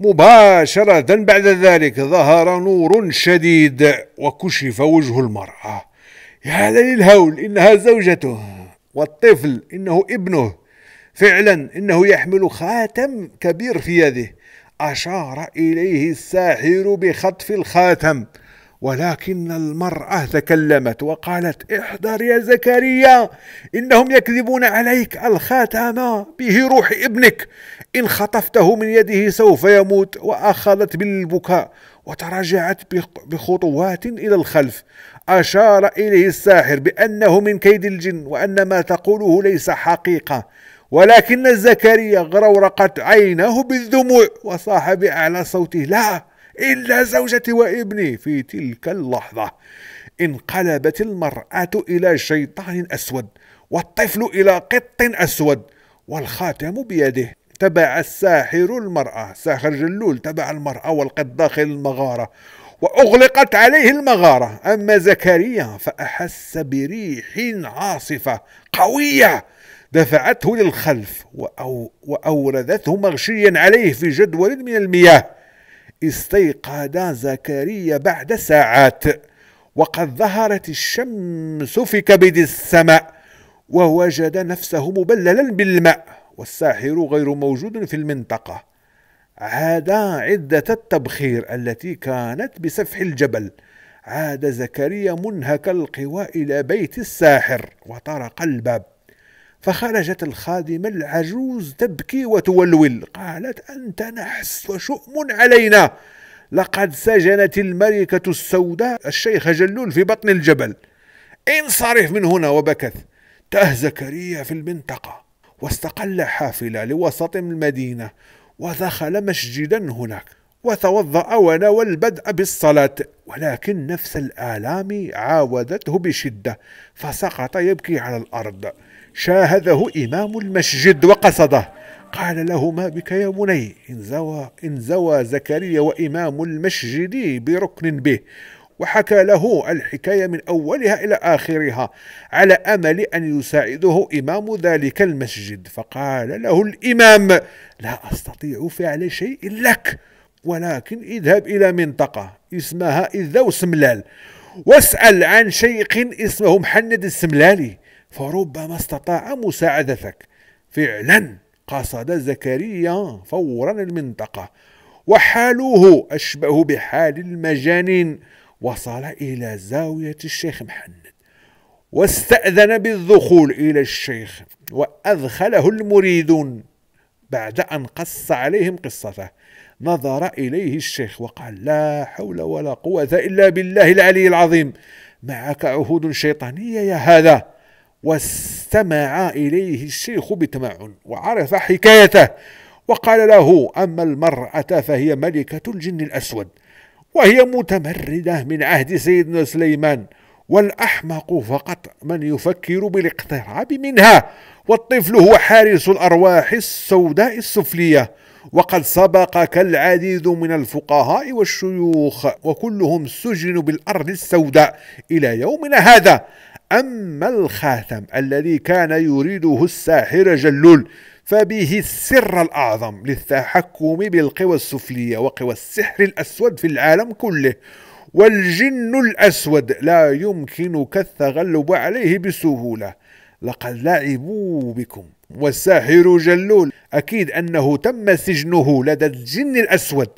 مباشرة بعد ذلك ظهر نور شديد وكشف وجه المرأة. يا للهول إنها زوجته. والطفل إنه ابنه. فعلا إنه يحمل خاتم كبير في يده. أشار إليه الساحر بخطف الخاتم. ولكن المرأة تكلمت وقالت احذر يا زكريا إنهم يكذبون عليك الخاتم به روح ابنك. إن خطفته من يده سوف يموت وأخذت بالبكاء وتراجعت بخطوات إلى الخلف. أشار إليه الساحر بأنه من كيد الجن وأن ما تقوله ليس حقيقة. ولكن زكريا غرورقت عيناه بالدموع وصاح بأعلى صوته لا إلا زوجتي وابني في تلك اللحظة. انقلبت المرأة إلى شيطان أسود والطفل إلى قط أسود والخاتم بيده. تبع الساحر المرأة ساحر جلول تبع المرأة والقط داخل المغارة وأغلقت عليه المغارة. أما زكريا فأحس بريح عاصفة قوية دفعته للخلف وأو وأوردته مغشيا عليه في جدول من المياه. استيقظ زكريا بعد ساعات وقد ظهرت الشمس في كبد السماء ووجد نفسه مبللا بالماء والساحر غير موجود في المنطقة. عاد عدة التبخير التي كانت بسفح الجبل. عاد زكريا منهك القوى إلى بيت الساحر وطرق الباب. فخرجت الخادمة العجوز تبكي وتولول قالت أنت نحس وشؤم علينا. لقد سجنت الملكة السوداء الشيخ جلول في بطن الجبل. انصرف من هنا. وبكت تاه زكريا في المنطقة. واستقل حافلة لوسط المدينة ودخل مسجدا هناك وتوضأ ونوى البدء بالصلاة. ولكن نفس الآلام عاودته بشدة فسقط يبكي على الأرض. شاهده إمام المسجد وقصده. قال له ما بك يا بني؟ إن زوى, إن زوى زكريا وإمام المسجد بركن به. وحكى له الحكاية من أولها إلى آخرها على أمل أن يساعده إمام ذلك المسجد. فقال له الإمام لا أستطيع فعل شيء لك ولكن اذهب إلى منطقة اسمها إذا سملال واسأل عن شيخ اسمه محمد السملالي فربما استطاع مساعدتك. فعلا قصد زكريا فورا المنطقة وحالوه أشبه بحال المجانين. وصل إلى زاوية الشيخ محمد واستأذن بالدخول إلى الشيخ وأدخله المريدون. بعد أن قص عليهم قصته نظر إليه الشيخ وقال لا حول ولا قوة إلا بالله العلي العظيم معك عهود شيطانية يا هذا. واستمع إليه الشيخ بتمعن وعرف حكايته وقال له أما المرأة فهي ملكة الجن الأسود وهي متمردة من عهد سيدنا سليمان والأحمق فقط من يفكر بالاقتراب منها والطفل هو حارس الأرواح السوداء السفلية وقد سبقك العديد من الفقهاء والشيوخ وكلهم سجنوا بالأرض السوداء إلى يومنا هذا أما الخاتم الذي كان يريده الساحر جلول فبه السر الأعظم للتحكم بالقوى السفلية وقوى السحر الأسود في العالم كله. والجن الأسود لا يمكنك التغلب عليه بسهولة. لقد لعبوا بكم. والساحر جلول أكيد أنه تم سجنه لدى الجن الأسود.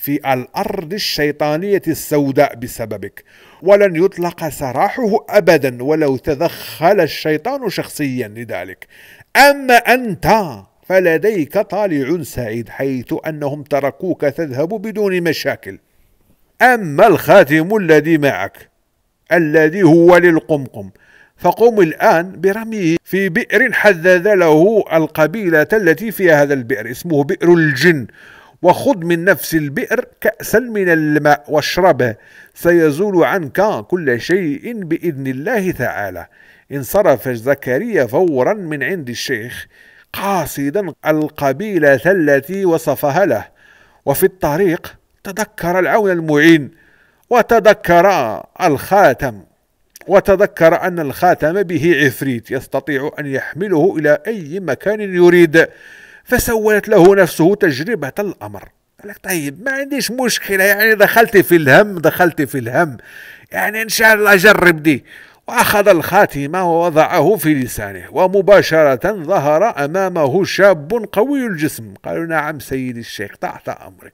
في الأرض الشيطانية السوداء بسببك. ولن يطلق سراحه أبدا ولو تدخل الشيطان شخصيا لذلك. أما أنت فلديك طالع سعيد حيث أنهم تركوك تذهب بدون مشاكل. أما الخاتم الذي معك الذي هو للقمقم فقم الآن برميه في بئر حدد له القبيلة التي فيها هذا البئر اسمه بئر الجن. وخذ من نفس البئر كأسا من الماء واشربه سيزول عنك كل شيء بإذن الله تعالى. انصرف زكريا فورا من عند الشيخ قاصدا القبيلة التي وصفها له. وفي الطريق تذكر العون المعين وتذكر الخاتم وتذكر أن الخاتم به عفريت يستطيع أن يحمله إلى أي مكان يريد. فسولت له نفسه تجربة الأمر. قال طيب ما عنديش مشكلة يعني دخلت في الهم دخلت في الهم. يعني إن شاء الله أجرب دي. وأخذ الخاتم ووضعه في لسانه. ومباشرة ظهر أمامه شاب قوي الجسم. قالوا نعم سيد الشيخ تحت أمرك.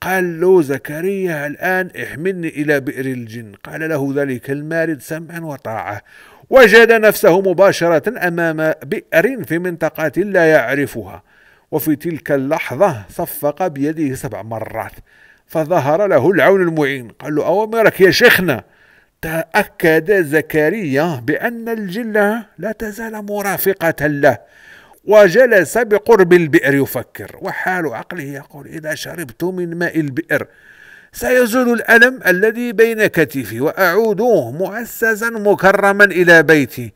قال له زكريا الآن احملني إلى بئر الجن. قال له ذلك المارد سمعا وطاعة. وجد نفسه مباشرة أمام بئر في منطقة لا يعرفها. وفي تلك اللحظة صفق بيده سبع مرات فظهر له العون المعين. قال له أوامرك يا شيخنا. تأكد زكريا بأن الجلة لا تزال مرافقة له وجلس بقرب البئر يفكر وحال عقله يقول إذا شربت من ماء البئر سيزول الألم الذي بين كتفي وأعود معسزا مكرما إلى بيتي.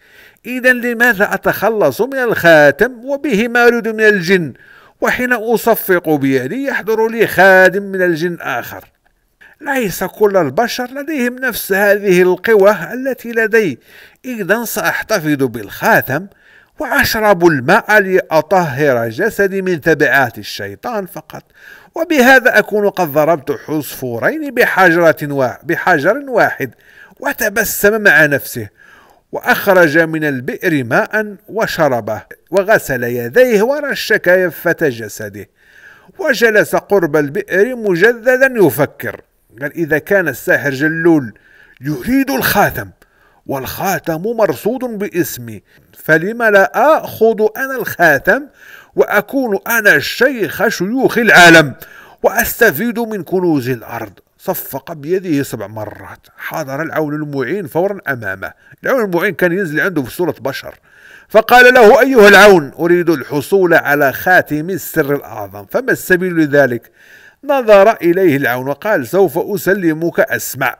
إذا لماذا أتخلص من الخاتم وبه مارد من الجن؟ وحين أصفق بيدي يحضر لي خادم من الجن آخر. ليس كل البشر لديهم نفس هذه القوة التي لدي. إذا سأحتفظ بالخاتم وأشرب الماء لأطهر جسدي من تبعات الشيطان فقط. وبهذا أكون قد ضربت حصفورين بحجرة بحجر واحد وتبسم مع نفسه وأخرج من البئر ماء وشربه وغسل يديه ورش كافة جسده وجلس قرب البئر مجددا يفكر قال إذا كان الساحر جلول يريد الخاتم والخاتم مرصود باسمي فلم لا آخذ أنا الخاتم؟ وأكون أنا الشيخ شيوخ العالم وأستفيد من كنوز الأرض. صفق بيده سبع مرات. حضر العون المعين فورا أمامه. العون المعين كان ينزل عنده في صورة بشر. فقال له أيها العون أريد الحصول على خاتم السر الأعظم. فما السبيل لذلك؟ نظر إليه العون وقال سوف أسلمك أسمع.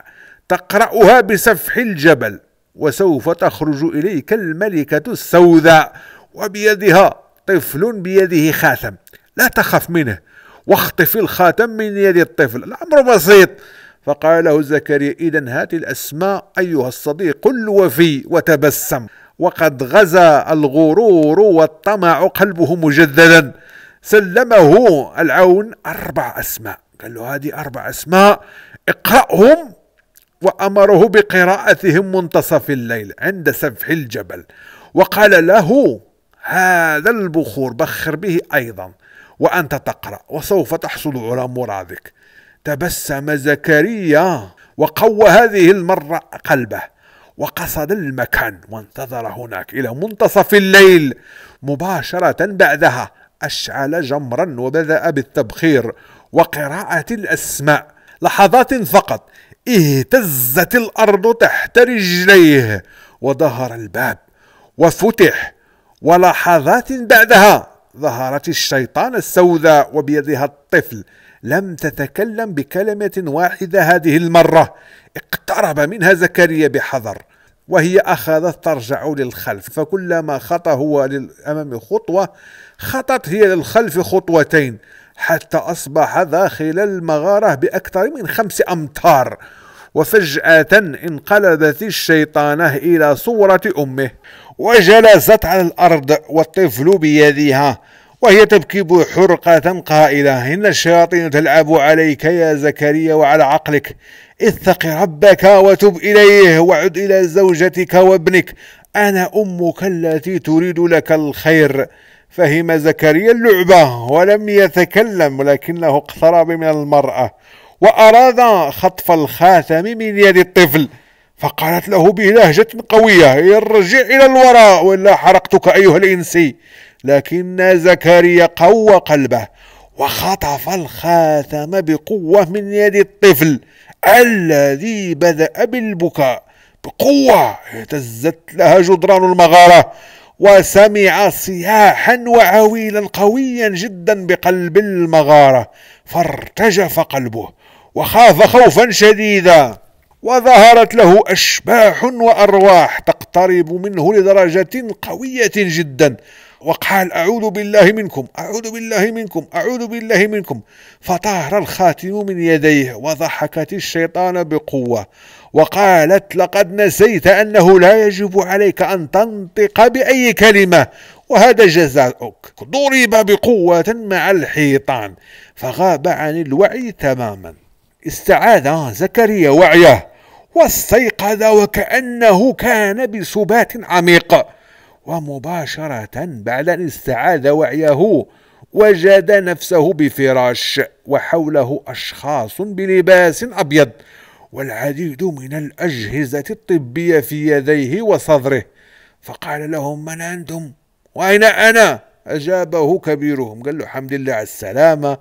تقرأها بسفح الجبل وسوف تخرج إليك الملكة السوداء. وبيدها طفل بيده خاتم. لا تخف منه واخطف الخاتم من يد الطفل. الأمر بسيط. فقال له زكريا إذا هات الأسماء أيها الصديق الوفي وتبسم. وقد غزا الغرور والطمع قلبه مجددا. سلمه العون أربع أسماء. قال له هذه أربع أسماء. اقرأهم وأمره بقراءتهم منتصف الليل عند سفح الجبل. وقال له هذا البخور بخر به أيضا وأنت تقرأ وسوف تحصل على مرادك. تبسم زكريا وقوى هذه المرة قلبه وقصد المكان وانتظر هناك إلى منتصف الليل مباشرة بعدها. أشعل جمرا وبدأ بالتبخير وقراءة الأسماء. لحظات فقط. اهتزت الأرض تحت رجليه وظهر الباب وفتح ولحظات بعدها. ظهرت الشيطان السوداء وبيدها الطفل. لم تتكلم بكلمة واحدة هذه المرة. اقترب منها زكريا بحذر وهي أخذت ترجع للخلف. فكلما خطى هو للأمام خطوة خطت هي للخلف خطوتين حتى أصبح داخل المغارة بأكثر من خمس أمتار. وفجأة انقلبت الشيطانة إلى صورة أمه وجلست على الأرض والطفل بيدها وهي تبكي بحرقة قائلة إن الشياطين تلعب عليك يا زكريا وعلى عقلك اتق ربك وتب إليه وعد إلى زوجتك وابنك أنا أمك التي تريد لك الخير. فهم زكريا اللعبة ولم يتكلم ولكنه اقترب من المرأة. وأراد خطف الخاتم من يد الطفل فقالت له بلهجة قوية ارجع إلى الوراء وإلا حرقتك أيها الإنسي. لكن زكريا قوى قلبه وخطف الخاتم بقوة من يد الطفل الذي بدأ بالبكاء. بقوة اهتزت لها جدران المغارة وسمع صياحا وعويلا قويا جدا بقلب المغارة فارتجف قلبه وخاف خوفا شديدا. وظهرت له أشباح وأرواح تقترب منه لدرجة قوية جدا. وقال أعوذ بالله منكم أعوذ بالله منكم أعوذ بالله منكم. فطار الخاتم من يديه وضحكت الشيطان بقوة. وقالت لقد نسيت أنه لا يجب عليك أن تنطق بأي كلمة وهذا جزاؤك. ضرب بقوة مع الحيطان فغاب عن الوعي تماما. استعاد زكريا وعيه واستيقظ وكأنه كان بسبات عميق ومباشرة بعد أن استعاد وعيه وجد نفسه بفراش وحوله أشخاص بلباس أبيض والعديد من الأجهزة الطبية في يديه وصدره. فقال لهم من أنتم؟ وأين أنا؟ أجابه كبيرهم قال له الحمد لله على السلامة.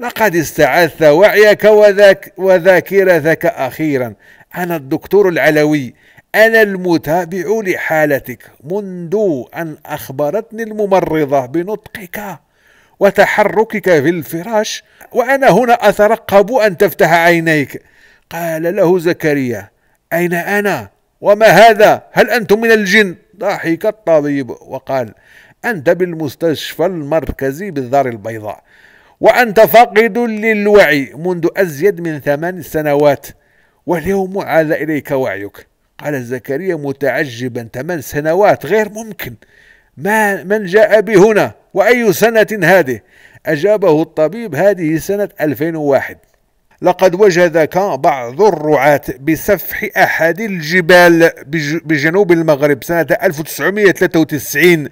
لقد استعدت وعيك وذاك وذاكرتك أخيرا. أنا الدكتور العلوي. أنا المتابع لحالتك. منذ أن أخبرتني الممرضة بنطقك وتحركك في الفراش وأنا هنا أترقب أن تفتح عينيك. قال له زكريا أين أنا؟ وما هذا؟ هل أنتم من الجن؟ ضحك الطبيب وقال أنت بالمستشفى المركزي بالدار البيضاء. وأنت فاقد للوعي منذ أزيد من ثمان سنوات واليوم عاد إليك وعيك. قال زكريا متعجبا ثمان سنوات غير ممكن. ما من جاء بهنا وأي سنة هذه؟ أجابه الطبيب هذه سنة 2001 لقد وجدك بعض الرعاة بسفح أحد الجبال بجنوب المغرب سنة 1993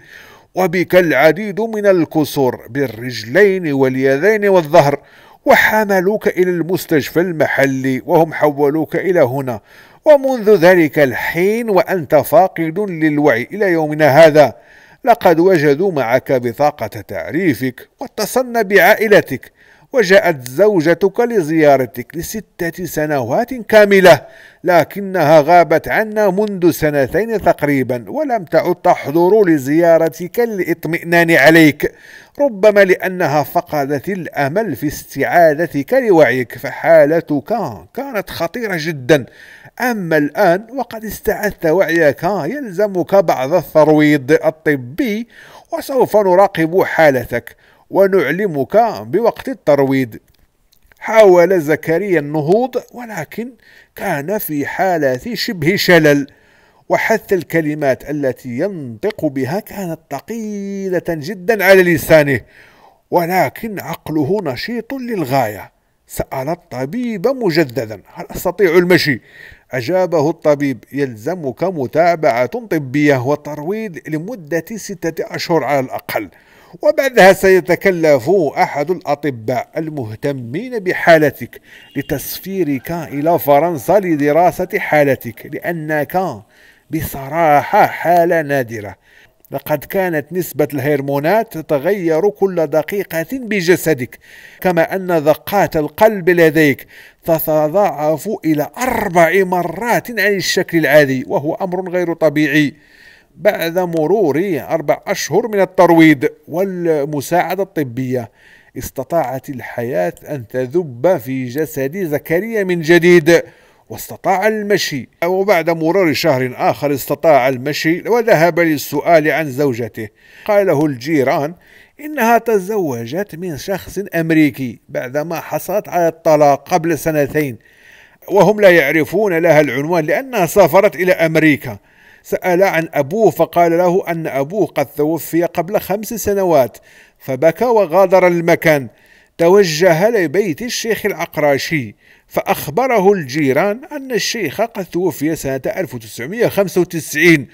وبك العديد من الكسور بالرجلين واليدين والظهر وحملوك إلى المستشفى المحلي وهم حولوك إلى هنا. ومنذ ذلك الحين وأنت فاقد للوعي إلى يومنا هذا. لقد وجدوا معك بطاقة تعريفك واتصلنا بعائلتك. وجاءت زوجتك لزيارتك لستة سنوات كاملة لكنها غابت عنا منذ سنتين تقريبا ولم تعد تحضر لزيارتك لإطمئنان عليك. ربما لأنها فقدت الأمل في استعادتك لوعيك فحالتك كانت خطيرة جدا. أما الآن وقد استعدت وعيك يلزمك بعض الترويض الطبي وسوف نراقب حالتك. ونعلمك بوقت الترويض. حاول زكريا النهوض ولكن كان في حالة شبه شلل وحتى الكلمات التي ينطق بها كانت ثقيلة جدا على لسانه ولكن عقله نشيط للغاية. سأل الطبيب مجددا هل أستطيع المشي؟ أجابه الطبيب يلزمك متابعة طبية وترويض لمدة ستة أشهر على الأقل. وبعدها سيتكلف أحد الأطباء المهتمين بحالتك لتسفيرك إلى فرنسا لدراسة حالتك لأنك بصراحة حالة نادرة. لقد كانت نسبة الهرمونات تتغير كل دقيقة بجسدك كما أن دقات القلب لديك تتضاعف إلى أربع مرات عن الشكل العادي وهو أمر غير طبيعي. بعد مرور أربع أشهر من الترويض والمساعدة الطبية استطاعت الحياة أن تذب في جسد زكريا من جديد واستطاع المشي. وبعد مرور شهر آخر استطاع المشي وذهب للسؤال عن زوجته. قال له الجيران إنها تزوجت من شخص أمريكي بعدما حصلت على الطلاق قبل سنتين وهم لا يعرفون لها العنوان لأنها سافرت إلى أمريكا. سأل عن أبوه فقال له أن أبوه قد توفي قبل خمس سنوات فبكى وغادر المكان. توجه لبيت الشيخ العقراشي فأخبره الجيران أن الشيخ قد توفي سنة 1995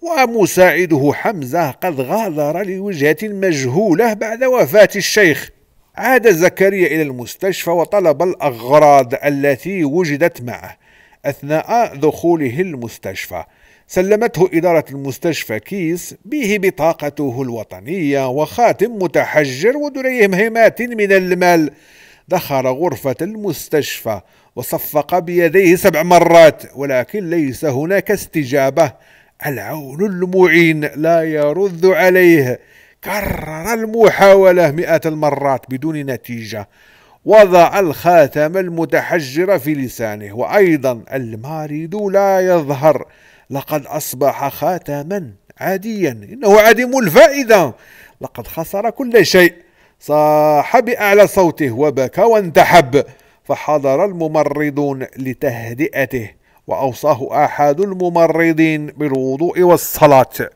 ومساعده حمزة قد غادر لوجهة مجهولة بعد وفاة الشيخ. عاد زكريا إلى المستشفى وطلب الأغراض التي وجدت معه أثناء دخوله المستشفى. سلمته إدارة المستشفى كيس به بطاقته الوطنية وخاتم متحجر ودريهمات من المال. دخل غرفة المستشفى وصفق بيديه سبع مرات ولكن ليس هناك استجابة. العون المعين لا يرد عليه. كرر المحاولة مئة المرات بدون نتيجة. وضع الخاتم المتحجر في لسانه وأيضا المارد لا يظهر. لقد أصبح خاتما عاديا. إنه عديم الفائدة. لقد خسر كل شيء. صاح بأعلى صوته وبكى وانتحب. فحضر الممرضون لتهدئته. وأوصاه أحد الممرضين بالوضوء والصلاة.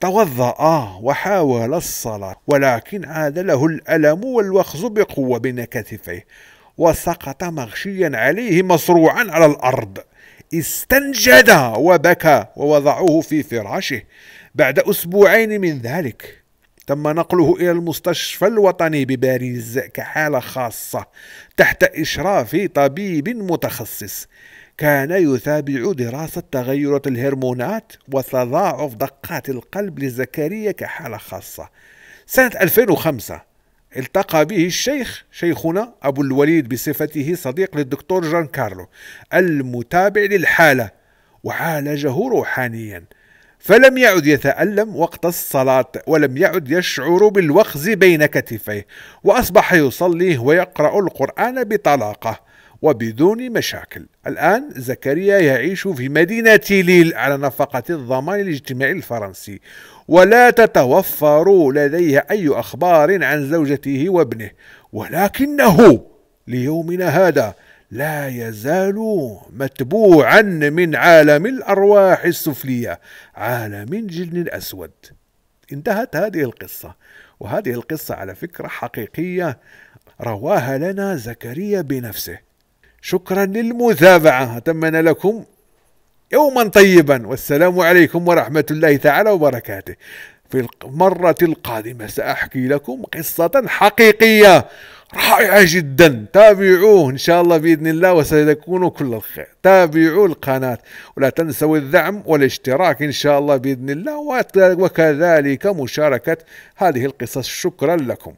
توضأ وحاول الصلاة ولكن عاد له الألم والوخز بقوة بين كتفيه وسقط مغشيا عليه مصروعا على الأرض. استنجد وبكى ووضعوه في فراشه بعد أسبوعين من ذلك. تم نقله إلى المستشفى الوطني بباريس كحالة خاصة تحت إشراف طبيب متخصص. كان يتابع دراسة تغيرات الهرمونات وتضاعف دقات القلب لزكريا كحالة خاصة. سنة 2005 التقى به الشيخ شيخنا أبو الوليد بصفته صديق للدكتور جان كارلو المتابع للحالة وعالجه روحانيا. فلم يعد يتألم وقت الصلاة ولم يعد يشعر بالوخز بين كتفيه وأصبح يصلي ويقرأ القرآن بطلاقة وبدون مشاكل. الآن زكريا يعيش في مدينة ليل على نفقة الضمان الاجتماعي الفرنسي ولا تتوفر لديه أي أخبار عن زوجته وابنه ولكنه ليومنا هذا لا يزال متبوعا من عالم الأرواح السفلية عالم الجن الأسود انتهت هذه القصة وهذه القصة على فكرة حقيقية رواها لنا زكريا بنفسه. شكرا للمتابعة أتمنى لكم يوما طيبا والسلام عليكم ورحمة الله تعالى وبركاته. في المرة القادمة سأحكي لكم قصة حقيقية رائعة جدا. تابعوه إن شاء الله بإذن الله وسيكون كل الخير. تابعوا القناة ولا تنسوا الدعم والاشتراك إن شاء الله بإذن الله وكذلك مشاركة هذه القصص. شكرا لكم.